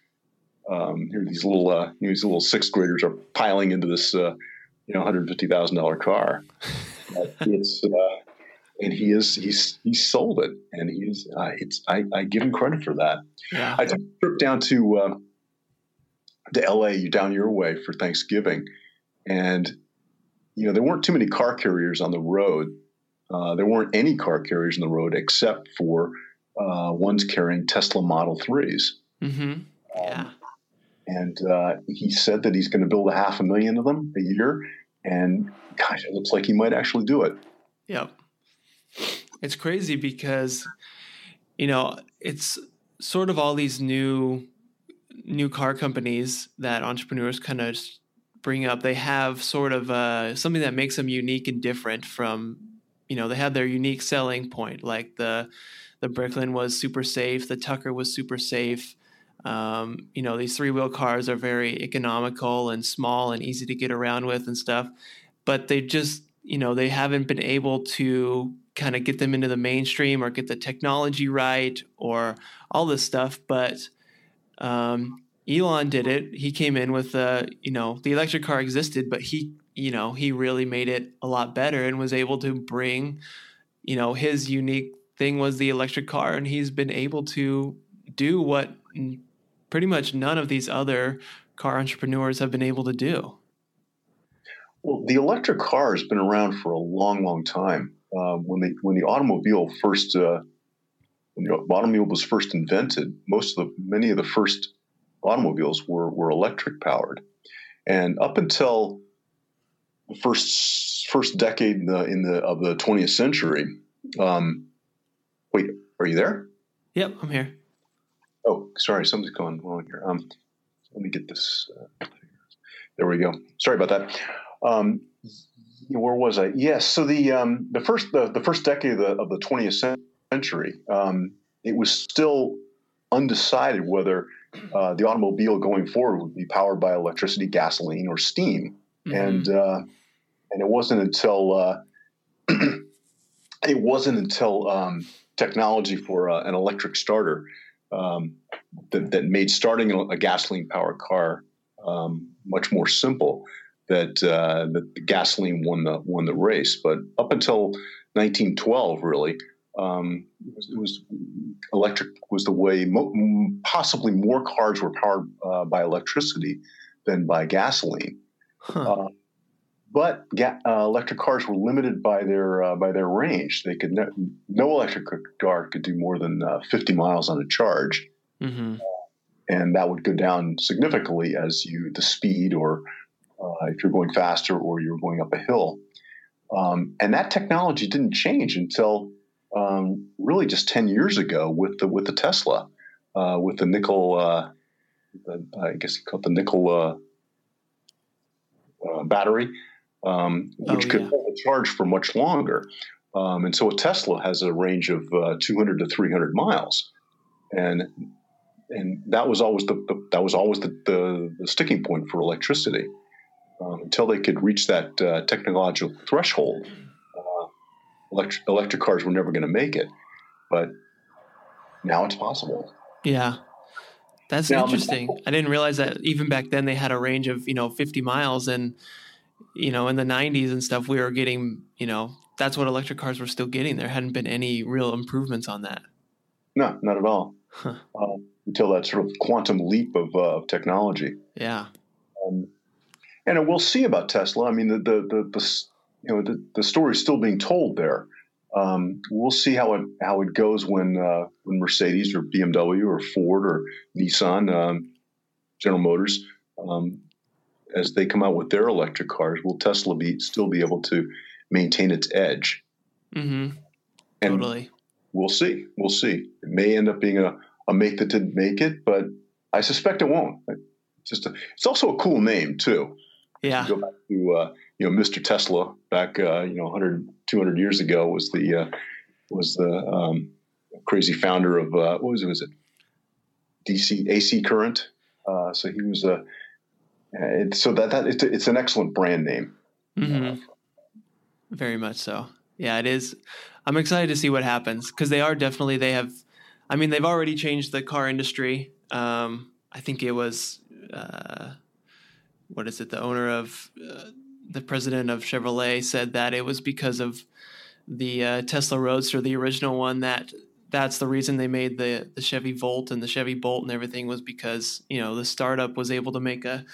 Um, here, these little uh, these little sixth graders are piling into this uh, you know hundred fifty thousand dollar car. it's uh, and he is he's he sold it, and he's uh, it's I, I, give him credit for that. Yeah. I took a trip down to uh, to L.A. down your way for Thanksgiving, and you know there weren't too many car carriers on the road. Uh, there weren't any car carriers on the road except for uh, one's carrying Tesla Model 3s. Mm-hmm. Yeah. Um, and uh, he said that he's going to build a half a million of them a year. And gosh, it looks like he might actually do it. Yep. It's crazy because, you know, it's sort of all these new new car companies that entrepreneurs kind of bring up. They have sort of uh, something that makes them unique and different from, you know, they have their unique selling point, like the the Bricklin was super safe. The Tucker was super safe. Um, you know, these three wheel cars are very economical and small and easy to get around with and stuff. But they just, you know, they haven't been able to kind of get them into the mainstream or get the technology right or all this stuff. But um, Elon did it. He came in with, uh, you know, the electric car existed, but he, you know, he really made it a lot better and was able to bring, you know, his unique thing was the electric car, and he's been able to do what pretty much none of these other car entrepreneurs have been able to do. Well, the electric car has been around for a long, long time. Uh, when the when the automobile first uh, when the automobile was first invented, most of the many of the first automobiles were were electric powered, and up until the first first decade in the, in the of the 20th century, um, Wait, are you there? Yep, I'm here. Oh, sorry, something's going wrong here. Um, let me get this. Uh, there we go. Sorry about that. Um, where was I? Yes. So the um, the first the, the first decade of the, of the 20th century, um, it was still undecided whether uh, the automobile going forward would be powered by electricity, gasoline, or steam. Mm-hmm. And uh, and it wasn't until uh, it wasn't until um, technology for uh, an electric starter um, that, that, made starting a gasoline powered car um, much more simple. That, uh, that the gasoline won the won the race, but up until 1912, really, um, it, was, it, was, electric was the way. Mo- possibly more cars were powered uh, by electricity than by gasoline. Huh. Uh, but ga- uh, electric cars were limited by their uh, by their range. They could no, no electric car could do more than uh, 50 miles on a charge, mm-hmm. and that would go down significantly as you the speed or uh, if you're going faster or you're going up a hill. Um, and that technology didn't change until um, really just 10 years ago with the with the Tesla, uh, with the nickel uh, the I guess you call it the nickel uh, uh, battery, um, which Oh, could yeah. hold a charge for much longer. Um, and so a Tesla has a range of uh, 200 to 300 miles, and and that was always the, the that was always the, the, the sticking point for electricity um, until they could reach that uh, technological threshold. Uh, electric, electric cars were never going to make it, but now it's possible. Yeah. That's Now, interesting. I didn't realize that even back then they had a range of, you know, 50 miles and you know, in the 90s and stuff we were getting, you know, that's what electric cars were still getting. There hadn't been any real improvements on that. No, not at all. Huh. Um, until that sort of quantum leap of, uh, technology. Yeah. Um, and we'll see about Tesla. I mean, the the the, the you know the, the story is still being told there. Um, we'll see how it how it goes when uh, when Mercedes or BMW or Ford or Nissan, um, General Motors, um, as they come out with their electric cars, will Tesla be still be able to maintain its edge? Mhm. And Totally. we'll see. We'll see. It may end up being a, a make that didn't make it, but I suspect it won't. It's just a, it's also a cool name too. Yeah. Go back to uh, you know Mr. Tesla back uh, you know 100 200 years ago was the uh, was the um, crazy founder of uh, what was it was it DC AC current. Uh, so he was a it, so that that it's, a, it's an excellent brand name. Mhm. Very much so. Yeah, it is. I'm excited to see what happens because they are definitely they have. I mean, they've already changed the car industry. Um, I think it was uh, what is it? The owner of uh, the president of Chevrolet said that it was because of the uh, Tesla Roadster, the original one, that that's the reason they made the the Chevy Volt and the Chevy Bolt and everything was because you know the startup was able to make a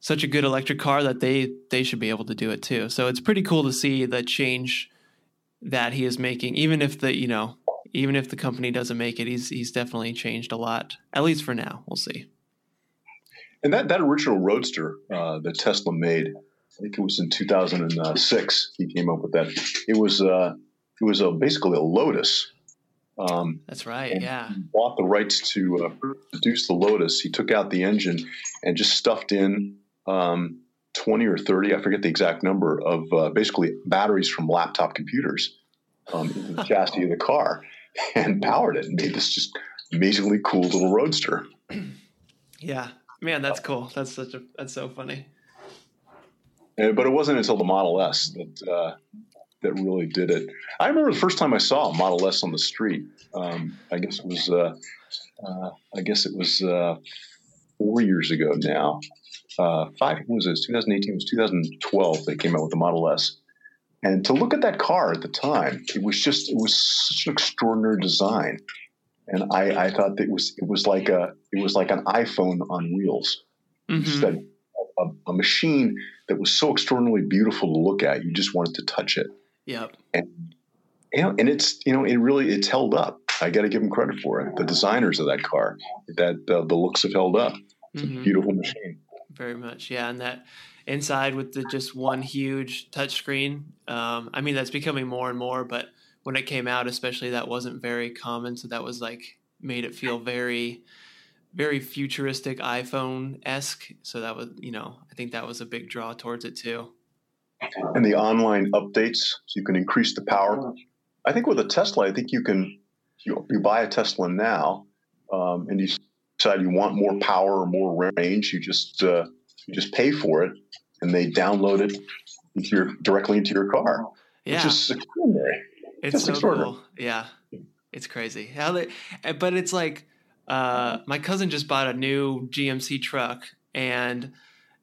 such a good electric car that they they should be able to do it too. So it's pretty cool to see the change that he is making, even if the you know even if the company doesn't make it, he's he's definitely changed a lot. At least for now, we'll see. And that that original Roadster uh, that Tesla made, I think it was in 2006. He came up with that. It was uh, it was a, basically a Lotus. Um, That's right. Yeah. he bought the rights to uh, produce the Lotus. He took out the engine and just stuffed in um, 20 or 30, I forget the exact number, of uh, basically batteries from laptop computers um, into the chassis of the car and powered it and made this just amazingly cool little roadster. Yeah. Man, that's cool. That's such a that's so funny. But it wasn't until the Model S that uh, that really did it. I remember the first time I saw a Model S on the street. Um, I guess it was uh, uh, I guess it was uh, four years ago now. Uh, five was it? 2018 it was 2012. They came out with the Model S, and to look at that car at the time, it was just it was such an extraordinary design, and I, I thought that it was it was like a it was like an iPhone on wheels Mhm. that a, a machine that was so extraordinarily beautiful to look at. You just wanted to touch it, Yep. and you know, and it's you know, it really it's held up. I got to give them credit for it. The designers of that car, that uh, the looks have held up. It's Mhm. a beautiful machine. Very much, yeah. And that inside with the just one huge touchscreen. Um, I mean, that's becoming more and more. But when it came out, especially, that wasn't very common. So that was like made it feel very, very futuristic iPhone esque. So that was, you know, I think that was a big draw towards it too. And the online updates, so you can increase the power. I think with a Tesla, I think you can you, you buy a Tesla now, um, and you decide you want more power or more range. You just uh, you just pay for it, and they download it into your directly into your car, Yeah, which is extraordinary. It's just so extraordinary. cool. Yeah, it's crazy how they. eh, But it's like uh, my cousin just bought a new GMC truck, and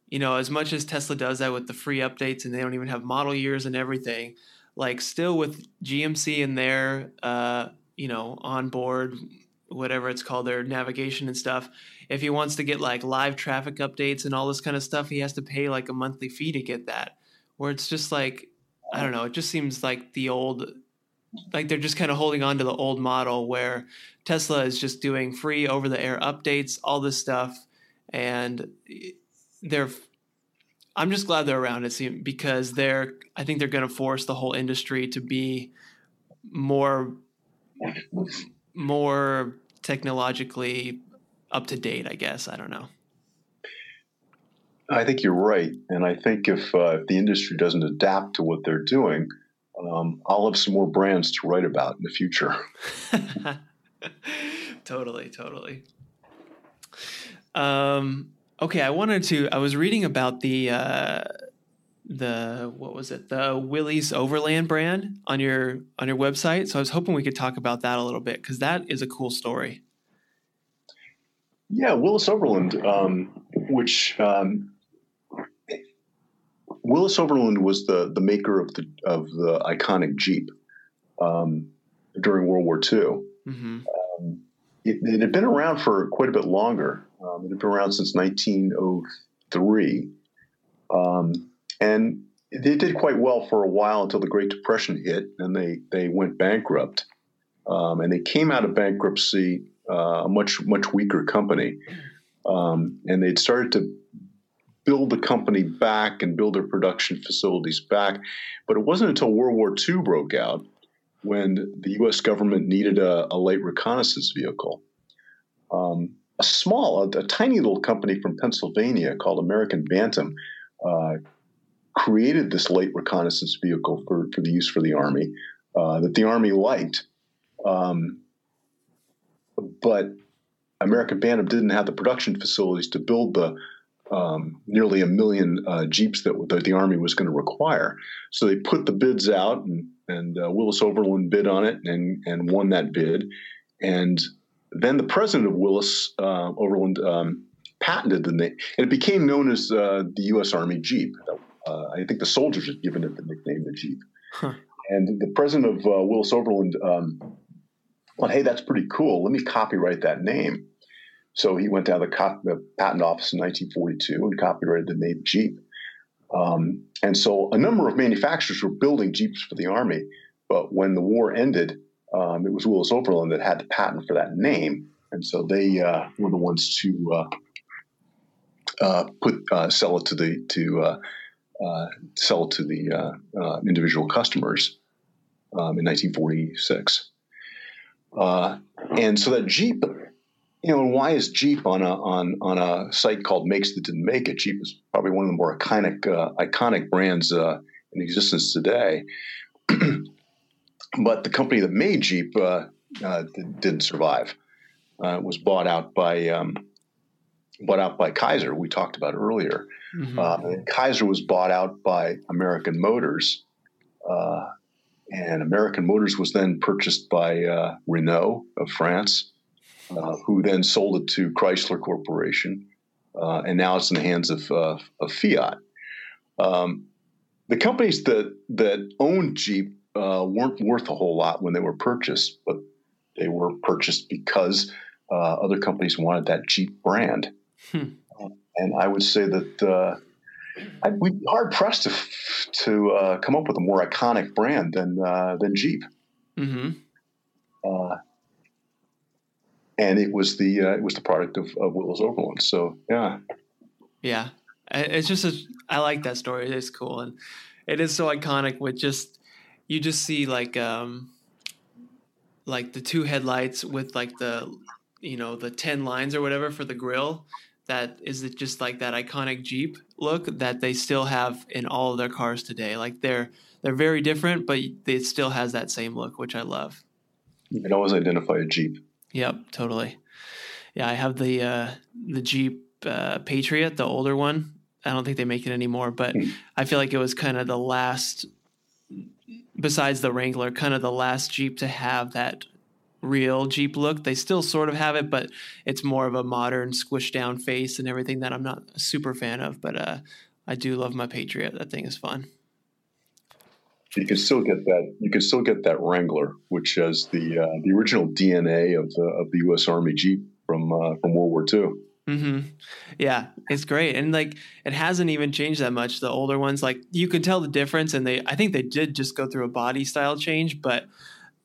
you know, as much as Tesla does that with the free updates, and they don't even have model years and everything, like still with GMC and their uh, you know onboard whatever it's called their navigation and stuff if he wants to get like live traffic updates and all this kind of stuff he has to pay like a monthly fee to get that where it's just like i don't know it just seems like the old like they're just kind of holding on to the old model where tesla is just doing free over the air updates all this stuff and they're i'm just glad they're around it seems because they're i think they're going to force the whole industry to be more more technologically up to date i guess i don't know. I think you're right, and I think if, uh, if the industry doesn't adapt to what they're doing, um, I'll have some more brands to write about in the future. totally, totally. Um, okay, I wanted to. I was reading about the uh, the what was it? The Willys Overland brand on your on your website. So I was hoping we could talk about that a little bit because that is a cool story. Yeah, Willys Overland, um, which um, Willys Overland was the the maker of the of the iconic Jeep um, during World War II. Mm-hmm. Um, it, it, had been around for quite a bit longer. Um, it had been around since 1903, um, and they did quite well for a while until the Great Depression hit, and they they went bankrupt. Um, and they came out of bankruptcy uh, a much much weaker company, um, and they'd started to build the company back and build their production facilities back. But it wasn't until World War II broke out when the U.S. government needed a, a light reconnaissance vehicle. Um, a small, a, a, tiny little company from Pennsylvania called American Bantam uh, created this light reconnaissance vehicle for, for the use for the Army uh, that the Army liked. Um, but American Bantam didn't have the production facilities to build the um, nearly a million uh, Jeeps that, that, the Army was going to require. So they put the bids out, and, and uh, Willys Overland bid on it and, and won that bid. And then the president of Willys uh, Overland um, patented the name, and it became known as uh, the U.S. Army Jeep. Uh, I think the soldiers had given it the nickname the Jeep. Huh. And the president of uh, Willys Overland um, thought, hey, that's pretty cool. Let me copyright that name. So he went down to the, patent office in 1942 and copyrighted the name Jeep. Um, and so a number of manufacturers were building Jeeps for the Army. But when the war ended, um, it was Willys Overland that had the patent for that name. And so they uh, were the ones to uh, uh, put uh, sell it to the to uh, uh, sell to the individual customers um, in 1946. and so that Jeep you know, and why is Jeep on a on on a site called Makes That Didn't Make It? Jeep is probably one of the more iconic uh, iconic brands uh, in existence today. but the company that made Jeep uh, uh didn't survive. Uh, it was bought out by um, bought out by Kaiser. We talked about earlier. Mm-hmm. Uh, Kaiser was bought out by American Motors, and American Motors was then purchased by Renault of France uh, who then sold it to Chrysler Corporation, uh, and now it's in the hands of, uh, of Fiat. Um, the companies that that owned Jeep uh, weren't worth a whole lot when they were purchased, but they were purchased because uh, other companies wanted that Jeep brand. Hmm. and I would say that I'd be hard pressed to to come up with a more iconic brand than than Jeep. Mm-hmm and it was the uh, it was the product of, of Willys Overland. So yeah, yeah, it's just a, I like that story. It's cool. And it is so iconic with just you just see like um like the two headlights with like the you know the 10 lines or whatever for the grill. That is it just like that iconic jeep look that they still have in all of their cars today. Like they're they're very different but it still has that same look which i love. You can always identify a jeep Yep, totally. Yeah, I have the uh, the Jeep uh, Patriot, the older one. I don't think they make it anymore, but mm. I feel like it was kind of the last, besides the Wrangler, kind of the last Jeep to have that real Jeep look. They still sort of have it, but it's more of a modern, squished down face and everything that I'm not a super fan of. But uh, I do love my Patriot. That thing is fun you can still get that. You can still get that Wrangler, which has the uh, the original DNA of the of the U.S. Army Jeep from uh, from World War II. Mm-hmm. Yeah, it's great, and like it hasn't even changed that much. The older ones, like you can tell the difference, and they I think they did just go through a body style change, but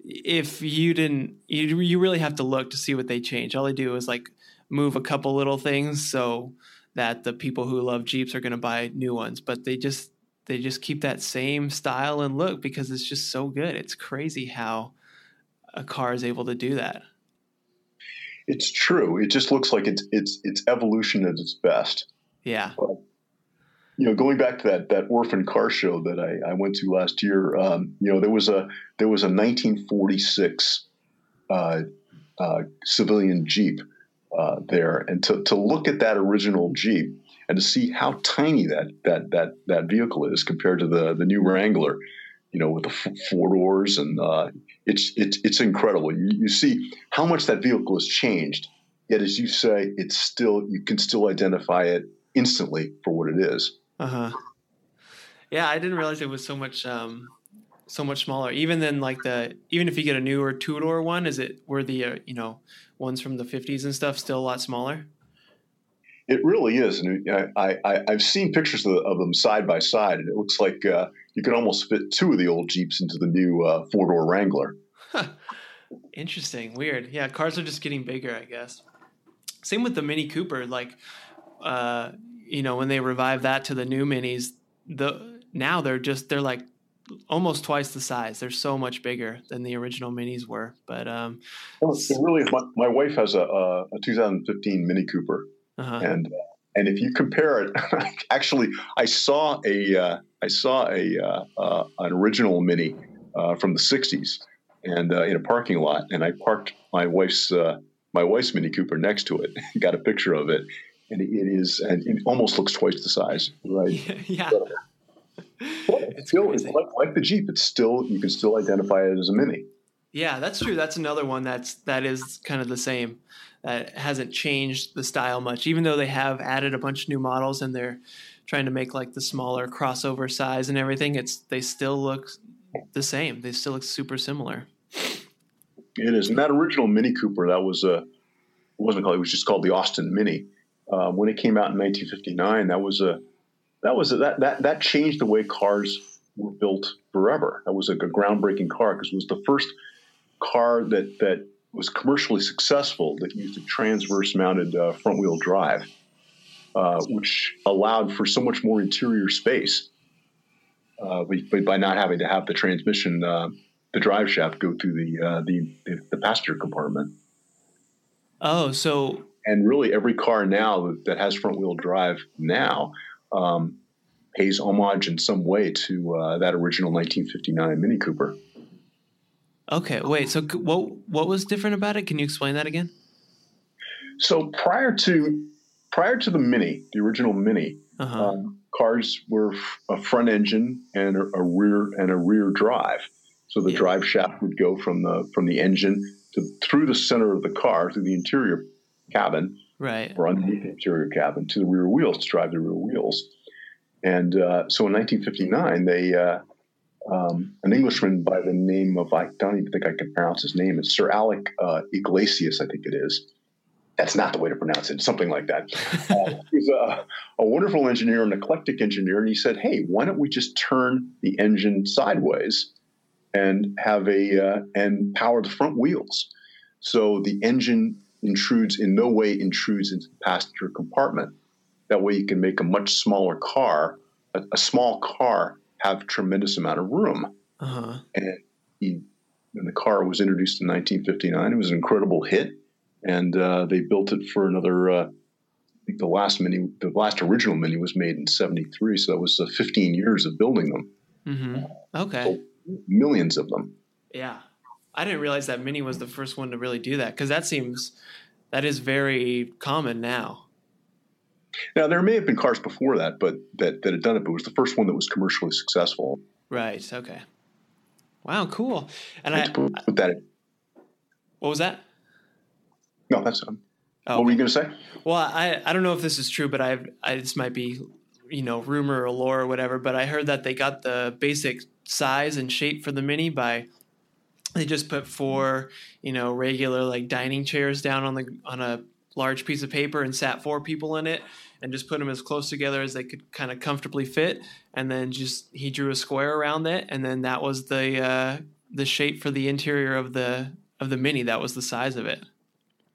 if you didn't, you you really have to look to see what they change. All they do is like move a couple little things so that the people who love Jeeps are going to buy new ones, but they just they just keep that same style and look because it's just so good. It's crazy how a car is able to do that. It's true. It just looks like it's it's it's evolution at its best. Yeah. But, you know, going back to that that orphan car show that I, I went to last year, um, you know, there was a there was a 1946 uh, uh, civilian Jeep uh, there, and to, to look at that original Jeep and to see how tiny that that that that vehicle is compared to the the new Wrangler, you know, with the f- four doors, and uh, it's it's it's incredible. You, you see how much that vehicle has changed. Yet, as you say, it's still you can still identify it instantly for what it is. Uh huh. Yeah, I didn't realize it was so much um, so much smaller. Even than like the even if you get a newer two door one, is it were the uh, you know ones from the fifties and stuff still a lot smaller? It really is, and I, I I've seen pictures of, of them side by side, and it looks like uh, you could almost fit two of the old Jeeps into the new uh, four door Wrangler. Interesting, weird. Yeah, cars are just getting bigger, I guess. Same with the Mini Cooper. Like, uh, you know, when they revive that to the new Minis, the now they're just they're like almost twice the size. They're so much bigger than the original Minis were. But um, well, really, my, my wife has a, a, a 2015 Mini Cooper, uh-huh. and and if you compare it, actually, I saw a uh, I saw a uh, uh, an original Mini uh, from the 60s, and uh, in a parking lot, and I parked my wife's uh, my wife's Mini Cooper next to it, got a picture of it, and it is and it almost looks twice the size, right? yeah. it's still it's like, like the Jeep. It's still you can still identify it as a Mini. Yeah, that's true. That's another one that's that is kind of the same. That hasn't changed the style much, even though they have added a bunch of new models and they're trying to make like the smaller crossover size and everything. It's they still look the same. They still look super similar. It is, and that original Mini Cooper that was a it wasn't called. It was just called the Austin Mini. Uh, when it came out in 1959, that was a that was a, that that that changed the way cars were built forever. That was a, a groundbreaking car because it was the first car that that was commercially successful that used a transverse mounted uh, front wheel drive, uh, which allowed for so much more interior space. Uh, but, by not having to have the transmission, uh, the drive shaft go through the, uh, the the passenger compartment. Oh, so and really every car now that has front wheel drive now um, pays homage in some way to uh, that original 1959 Mini Cooper. Okay, wait. So what what was different about it? Can you explain that again? So prior to prior to the Mini, the original Mini, uh-huh. um, cars were a front engine and a, a, rear and a rear drive. So the yeah. drive shaft would go from the from the engine to through the center of the car through the interior cabin, right, or underneath the interior cabin to the rear wheels to drive the rear wheels. And uh, so in 1959, they uh, um, an Englishman by the name of I don't even think I can pronounce his name. It's Sir Alec uh, Iglesias, I think it is. That's not the way to pronounce it. Something like that. Uh, he's a, a, wonderful engineer, an eclectic engineer, and he said, "Hey, why don't we just turn the engine sideways and have a uh, and power the front wheels?" So the engine intrudes in no way intrudes into the passenger compartment. That way, you can make a much smaller car, a, a small car, have tremendous amount of room. Uh-huh. And he, when the car was introduced in 1959, it was an incredible hit, and uh, they built it for another. Uh, I think the last mini, the last original mini, was made in '73, so that was uh, 15 years of building them. Mm-hmm. Okay. So millions of them. Yeah. I didn't realize that Mini was the first one to really do that because that seems that is very common now. Now there may have been cars before that, but that that had done it, but it was the first one that was commercially successful. Right. Okay. Wow. Cool. And I, put, put that. In. What was that? No, that's um, oh, what were you going to say? Well, I I don't know if this is true, but I've I, this might be you know rumor or lore or whatever, but I heard that they got the basic size and shape for the Mini by they just put four, you know, regular like dining chairs down on the on a large piece of paper and sat four people in it and just put them as close together as they could kind of comfortably fit. And then just he drew a square around it and then that was the uh, the shape for the interior of the of the mini. That was the size of it.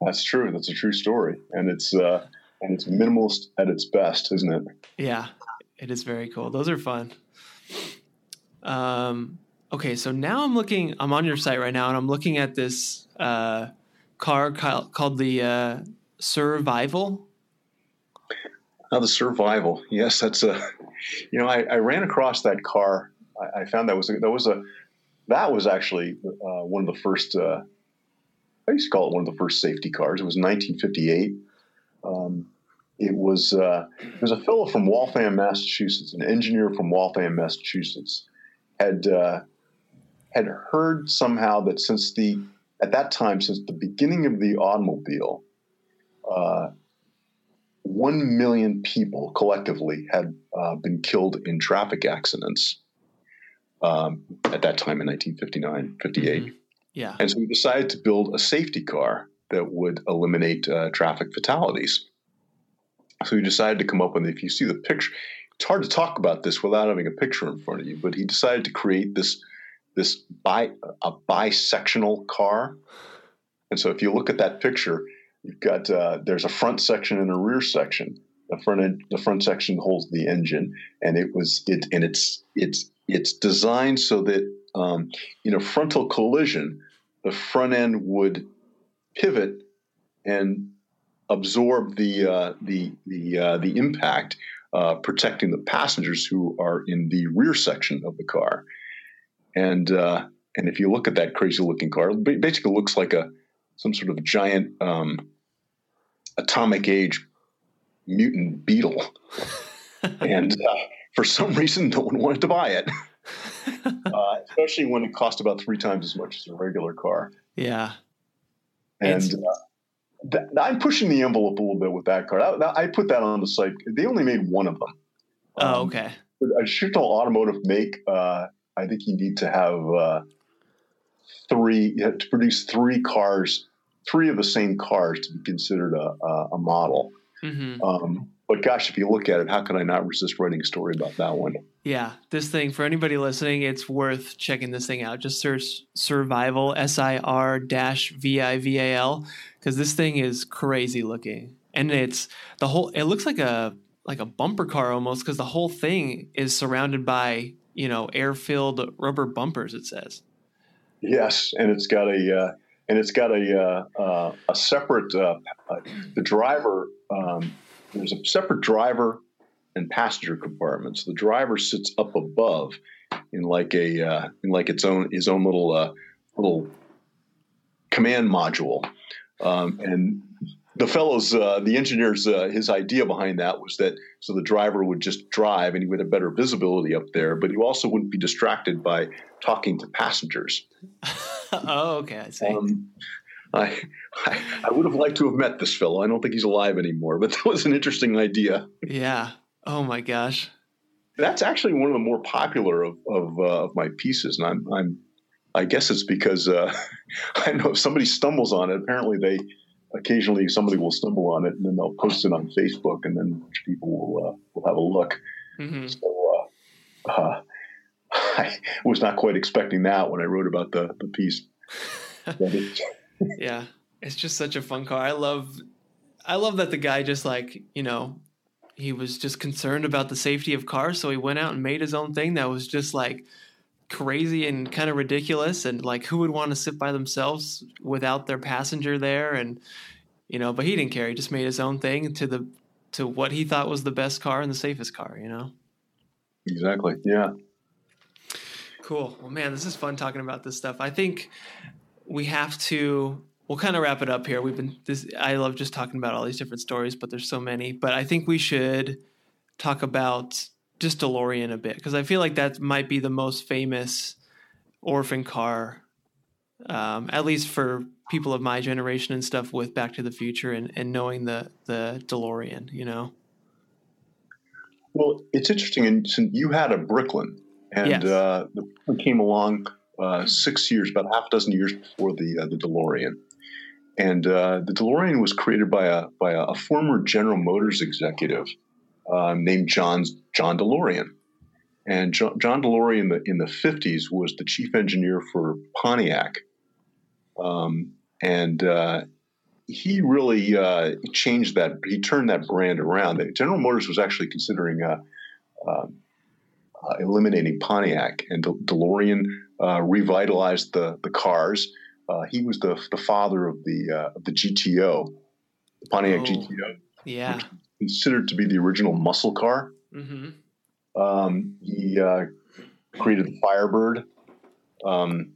That's true. That's a true story. And it's uh and it's minimalist at its best isn't it? Yeah. It is very cool. Those are fun. Um Okay, so now I'm looking. I'm on your site right now, and I'm looking at this uh, car called the uh, Sir Vival. Now the Sir Vival. Yes, that's a. You know, I, I ran across that car. I, I, found that was a, that was a that was actually uh, one of the first. Uh, I used to call it one of the first safety cars. It was 1958. Um, it was uh, there was a fellow from Waltham, Massachusetts, an engineer from Waltham, Massachusetts, had uh, had heard somehow that since the at that time, since the beginning of the automobile, uh, one million people collectively had uh, been killed in traffic accidents um, at that time in 1959, 58. Mm-hmm. Yeah. And so we decided to build a safety car that would eliminate uh, traffic fatalities. So he decided to come up with, if you see the picture, it's hard to talk about this without having a picture in front of you, but he decided to create this this bi a bisectional car. And so if you look at that picture, you've got uh, there's a front section and a rear section. The front end, the front section holds the engine, and it was it and it's it's it's designed so that um, in a frontal collision, the front end would pivot and absorb the uh, the the uh, the impact, uh, protecting the passengers who are in the rear section of the car. And uh, and if you look at that crazy looking car, it basically looks like a some sort of giant um, atomic age mutant beetle. and uh, for some reason, no one wanted to buy it. Uh, especially when it cost about three times as much as a regular car. Yeah. And th- I'm pushing the envelope a little bit with that car. I, I, put that on the site. They only made one of them. Oh, um, okay. A Shiftel automotive make, uh, I think you need to have uh, three, you have to produce three cars, three of the same cars to be considered a, a, a model. Mm-hmm. Um, but gosh, if you look at it, how can I not resist writing a story about that one? Yeah, this thing for anybody listening, it's worth checking this thing out. Just search Sir Vival S I R dash V I V A L because this thing is crazy looking, and it's the whole. It looks like a like a bumper car almost because the whole thing is surrounded by you know air filled rubber bumpers. It says. Yes, and it's got a uh, and it's got a uh, uh, a separate uh, uh, the driver. Um, there's a separate driver and passenger compartments. The driver sits up above in like a in like its own his own little little command module, um, and the fellows, uh, the engineers, uh, his idea behind that was that so the driver would just drive and he would have better visibility up there, but he also wouldn't be distracted by talking to passengers. oh, okay, I see. Um, I, I, I would have liked to have met this fellow. I don't think he's alive anymore, but that was an interesting idea. Yeah. Oh my gosh. That's actually one of the more popular of of, uh, of my pieces, and I'm I'm I guess it's because uh, I know if somebody stumbles on it, apparently they occasionally somebody will stumble on it and then they'll post it on Facebook and then people will uh, will have a look. Mm-hmm. So uh, uh, I was not quite expecting that when I wrote about the the piece. yeah, it's just such a fun car. I love I love that the guy just like you know he was just concerned about the safety of cars, so he went out and made his own thing that was just like crazy and kind of ridiculous and like who would want to sit by themselves without their passenger there? And you know but he didn't care. He just made his own thing to the to what he thought was the best car and the safest car you know? Exactly. Yeah. Cool. Well man this is fun talking about this stuff. I think we have to we'll kind of wrap it up here. We've been this i love just talking about all these different stories but there's so many. But i think we should talk about just DeLorean a bit because I feel like that might be the most famous orphan car, um, at least for people of my generation and stuff with Back to the Future and, and knowing the the DeLorean, you know. Well, it's interesting, and you had a Bricklin, and yes. uh, the Bricklin came along uh, six years, about half a dozen years before the uh, the DeLorean. And uh, the DeLorean was created by a by a, a former General Motors executive uh, named John John DeLorean. And John, John DeLorean in the in the 50s was the chief engineer for Pontiac, um, and uh, he really uh, changed that. He turned that brand around. General Motors was actually considering uh, um, uh, eliminating Pontiac, and De- DeLorean uh, revitalized the the cars. he was the the father of the of the GTO, the Pontiac oh. GTO Yeah. Considered to be the original muscle car. Mm-hmm. Um, he uh, created the Firebird. Um,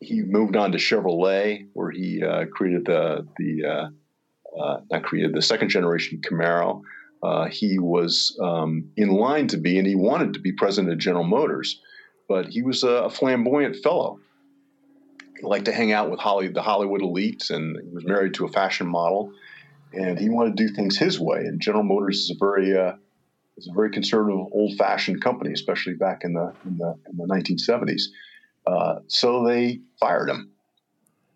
he moved on to Chevrolet, where he uh, created the the uh, uh, not created the second generation Camaro. Uh, he was um, in line to be, and he wanted to be president of General Motors, but he was a flamboyant fellow. He liked to hang out with Holly, the Hollywood elites, and he was married to a fashion model, and he wanted to do things his way. And General Motors is a very uh, is a very conservative, old fashioned company, especially back in the in the, in the 1970s. Uh, so they fired him,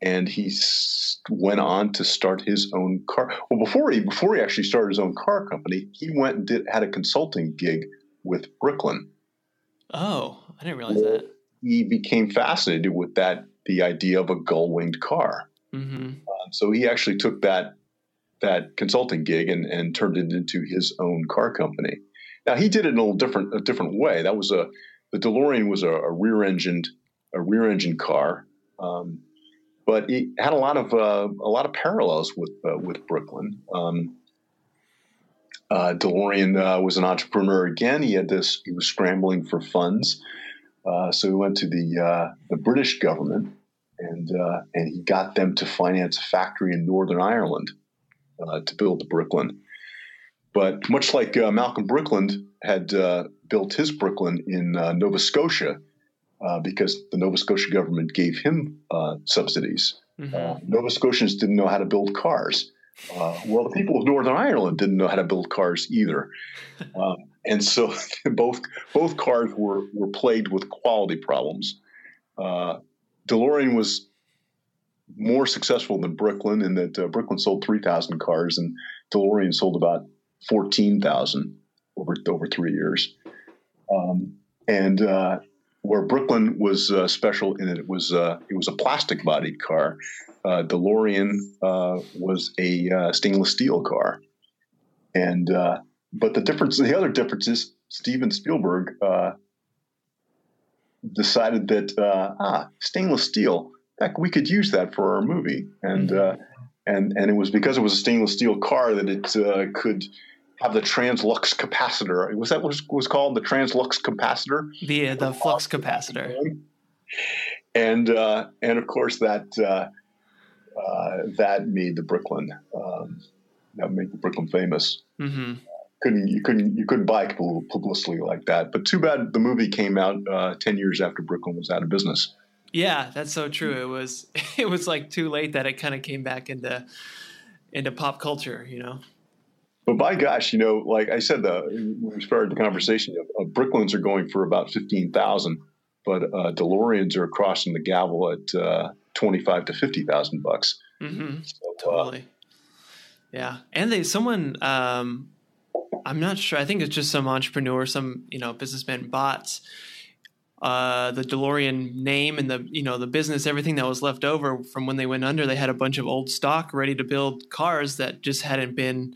and he s- went on to start his own car. Well, before he before he actually started his own car company, he went and did had a consulting gig with Bricklin. Oh, I didn't realize that. He became fascinated with that the idea of a gull winged car. Mm-hmm. Uh, so he actually took that that consulting gig and, and turned it into his own car company. Now he did it in a different a different way. That was a the DeLorean was a, a rear engined a rear engine car, um, but it had a lot of uh, a lot of parallels with uh, with Bricklin. Um, uh, DeLorean uh, was an entrepreneur again. He had this. He was scrambling for funds, uh, so he went to the uh, the British government and and he got them to finance a factory in Northern Ireland to build the Bricklin. But much like Malcolm Bricklin had built his Bricklin in Nova Scotia, uh, because the Nova Scotia government gave him uh, subsidies. Mm-hmm. Uh, Nova Scotians didn't know how to build cars. Uh, well, the people of Northern Ireland didn't know how to build cars either, um, and so both both cars were were plagued with quality problems. Uh, DeLorean was more successful than Bricklin in that Bricklin sold three thousand cars and DeLorean sold about fourteen thousand over over three years. Um, and where Bricklin was uh, special in it, it was uh, it was a plastic bodied car. Uh, DeLorean was a stainless steel car, and but the difference, the other difference is Steven Spielberg decided that ah stainless steel that we could use that for our movie, and and and it was because it was a stainless steel car that it could have the translux capacitor. Was that what was called the translux capacitor? The the flux capacitor. And uh, and of course that uh, uh, that made the Bricklin um, that made the Bricklin famous. Mm-hmm. Couldn't you couldn't you couldn't buy publicity like that? But too bad the movie came out uh, ten years after Bricklin was out of business. Yeah, that's so true. It was it was like too late that it kind of came back into into pop culture, you know. But by gosh, you know, like I said, the, we started the conversation, uh, Bricklins are going for about fifteen thousand, but uh, DeLoreans are crossing the gavel at uh, twenty-five to fifty thousand bucks. Mm-hmm. So, totally. yeah, and they someone um, I'm not sure. I think it's just some entrepreneur, some you know businessman bought uh, the DeLorean name and the you know the business, everything that was left over from when they went under. They had a bunch of old stock ready to build cars that just hadn't been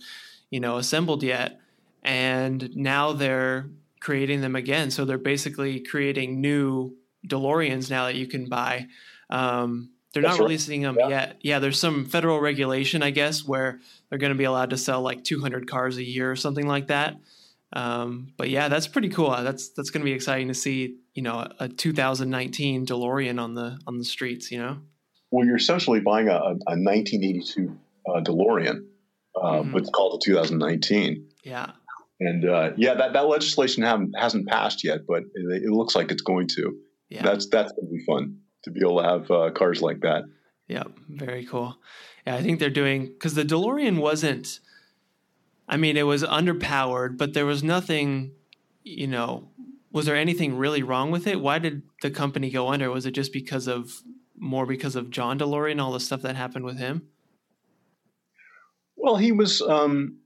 you know assembled yet and now they're creating them again so they're basically creating new deloreans now that you can buy um, they're That's not right. releasing them yeah. yet yeah there's some federal regulation i guess where they're going to be allowed to sell like 200 cars a year or something like that um, but yeah that's pretty cool that's that's going to be exciting to see you know a, a 2019 delorean on the on the streets you know well you're essentially buying a, a 1982 uh, delorean uh, mm-hmm. it's called the 2019. Yeah. And uh, yeah, that, that legislation haven't, hasn't passed yet, but it, it looks like it's going to. Yeah. That's that's going to be fun to be able to have uh, cars like that. Yeah, very cool. Yeah, I think they're doing because the DeLorean wasn't. I mean, it was underpowered, but there was nothing. You know, was there anything really wrong with it? Why did the company go under? Was it just because of more because of John DeLorean, all the stuff that happened with him? Well, he was, um,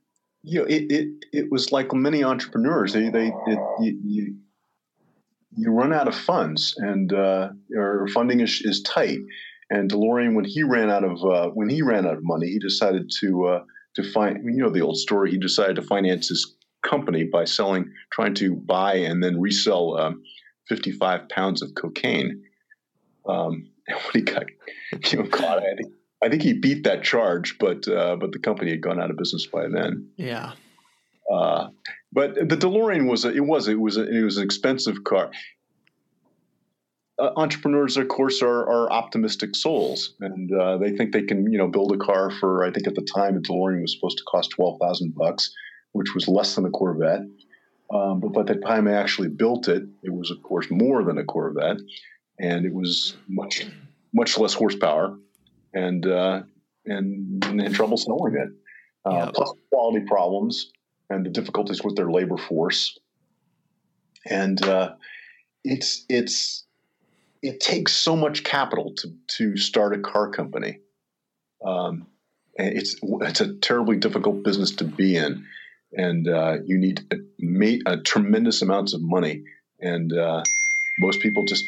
you know, it, it, it was like many entrepreneurs. They, they, it, you, you run out of funds and, uh, or funding is, is tight. And DeLorean, when he ran out of, uh, when he ran out of money, he decided to, uh, to find, you know, the old story, he decided to finance his company by selling, trying to buy and then resell, um, 55 pounds of cocaine. Um, and when he got, you know, caught, I think I think he beat that charge, but uh, but the company had gone out of business by then. Yeah. Uh, but the DeLorean was a, it was it was a, it was an expensive car. Uh, entrepreneurs, of course, are, are optimistic souls, and uh, they think they can you know build a car for I think at the time a DeLorean was supposed to cost twelve thousand bucks, which was less than a Corvette. Um, but by the time I actually built it, it was of course more than a Corvette, and it was much much less horsepower, and uh, and, and in trouble selling it. Uh. Plus quality problems and the difficulties with their labor force, and uh, it's it's it takes so much capital to to start a car company. Um, and it's it's a terribly difficult business to be in, and uh, you need a, a tremendous amounts of money, and uh, most people just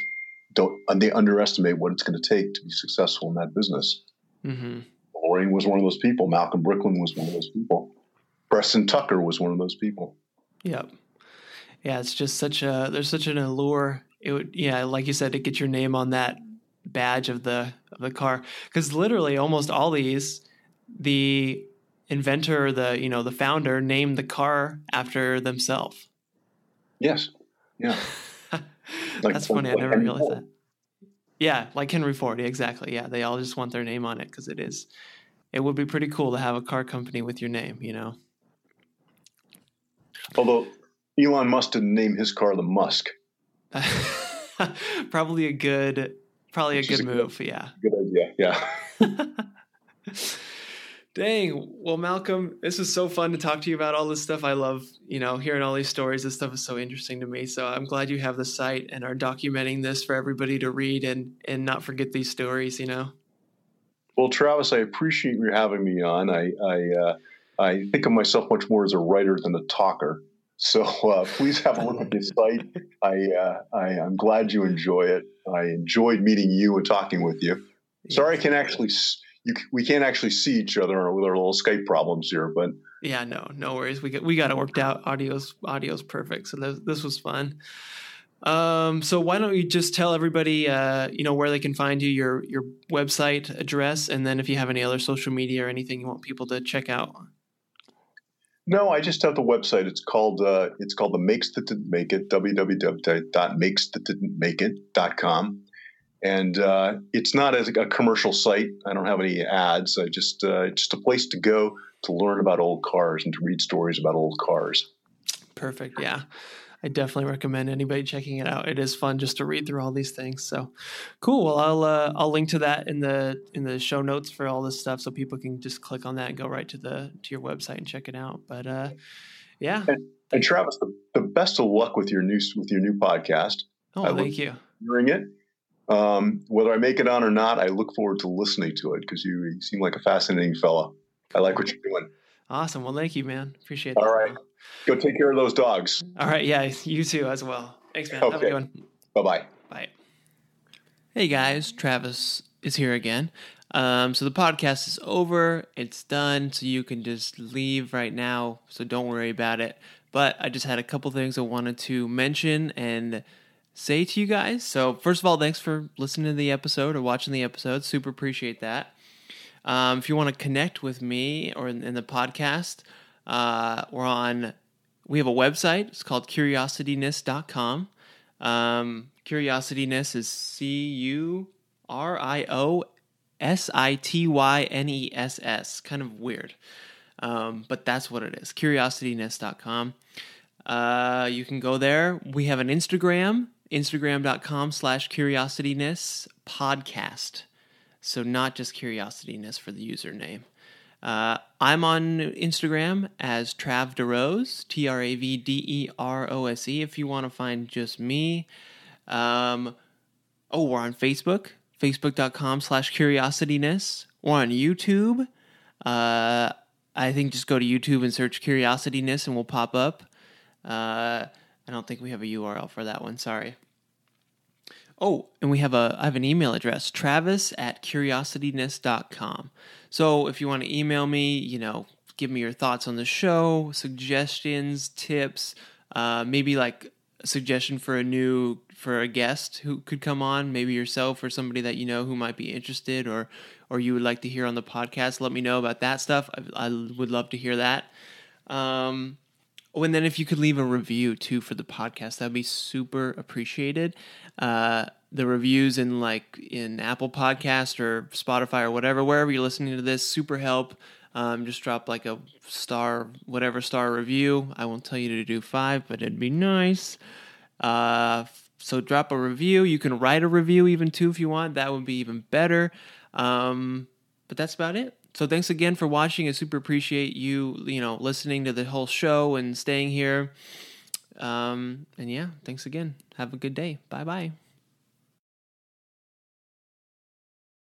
don't they underestimate what it's going to take to be successful in that business. Mm-hmm. Loring was one of those people. Malcolm Bricklin was one of those people. Preston Tucker was one of those people. Yep. Yeah, it's just such a there's such an allure. It would yeah, like you said, to get your name on that badge of the of the car because literally almost all these the inventor the you know the founder named the car after themselves. Yes. Yeah. Like- That's funny. I never Henry realized Ford. that. Yeah, like Henry Ford. Exactly. Yeah, they all just want their name on it because it is. It would be pretty cool to have a car company with your name. You know. Although Elon Musk didn't name his car the Musk. probably a good, probably a Which is good a good- move. Yeah. Good idea. Yeah. Dang. Well, Malcolm, this is so fun to talk to you about all this stuff. I love, you know, hearing all these stories. This stuff is so interesting to me. So I'm glad you have the site and are documenting this for everybody to read and and not forget these stories. You know. Well, Travis, I appreciate you having me on. I I, uh, I think of myself much more as a writer than a talker. So uh, please have a look at this site. I, uh, I I'm glad you enjoy it. I enjoyed meeting you and talking with you. Sorry, I can actually you, we can't actually see each other with our little Skype problems here, but Yeah. No. No worries. We got we got it worked out. Audio's audio's perfect. So this this was fun. Um, so why don't you just tell everybody, uh, you know, where they can find you, your your website address, and then if you have any other social media or anything you want people to check out. No, I just have the website. It's called uh, it's called the Makes That Didn't Make It www.makesthatdidn'tmakeit.com, and uh, it's not as a commercial site. I don't have any ads. I just uh, it's just a place to go to learn about old cars and to read stories about old cars. Perfect. Yeah. I definitely recommend anybody checking it out. It is fun just to read through all these things. So cool. Well, I'll uh, I'll link to that in the in the show notes for all this stuff, so people can just click on that and go right to the to your website and check it out. But uh, yeah. And Travis, the, the best of luck with your new with your new podcast. Oh, I thank you. Hearing it, um, whether I make it on or not, I look forward to listening to it because you, you seem like a fascinating fella. I like what you're doing. Awesome. Well, thank you, man. Appreciate All that. right. Go take care of those dogs. All right. Yeah. You too, as well. Thanks, man. Have a Okay. good one. Bye bye. Bye. Hey guys, Travis is here again. Um, so the podcast is over. It's done. So you can just leave right now. So don't worry about it. But I just had a couple things I wanted to mention and say to you guys. So first of all, thanks for listening to the episode or watching the episode. Super appreciate that. Um, if you want to connect with me or in, in the podcast, uh, we're on. We have a website. It's called curiosityness.com. Um, Curiosityness is C U R I O S I T Y N E S S. Kind of weird. Um, but that's what it is. Curiosityness.com. Uh, you can go there. We have an Instagram, instagram.com slash curiosityness podcast. So not just curiosityness for the username. Uh, I'm on Instagram as Trav DeRose, T R A V D E R O S E, if you want to find just me. Um, oh, we're on Facebook, facebook.com slash curiosityness. We're on YouTube. Uh, I think just go to YouTube and search curiosityness and we'll pop up. Uh, I don't think we have a URL for that one. Sorry. Oh, and we have a I have an email address, travis at curiosityness.com. So if you want to email me, you know, give me your thoughts on the show, suggestions, tips, uh, maybe like a suggestion for a new for a guest who could come on, maybe yourself or somebody that you know who might be interested or or you would like to hear on the podcast, let me know about that stuff. I, I would love to hear that. Um, oh, and then if you could leave a review too for the podcast, that'd be super appreciated. Uh, the reviews in like in Apple Podcast or Spotify or whatever, wherever you're listening to this, super help. Um, just drop like a star, whatever star review. I won't tell you to do five, but it'd be nice. Uh, so drop a review. You can write a review even too if you want. That would be even better. Um, but that's about it. So thanks again for watching. I super appreciate you, you know, listening to the whole show and staying here. Um, and yeah, thanks again. Have a good day. Bye bye.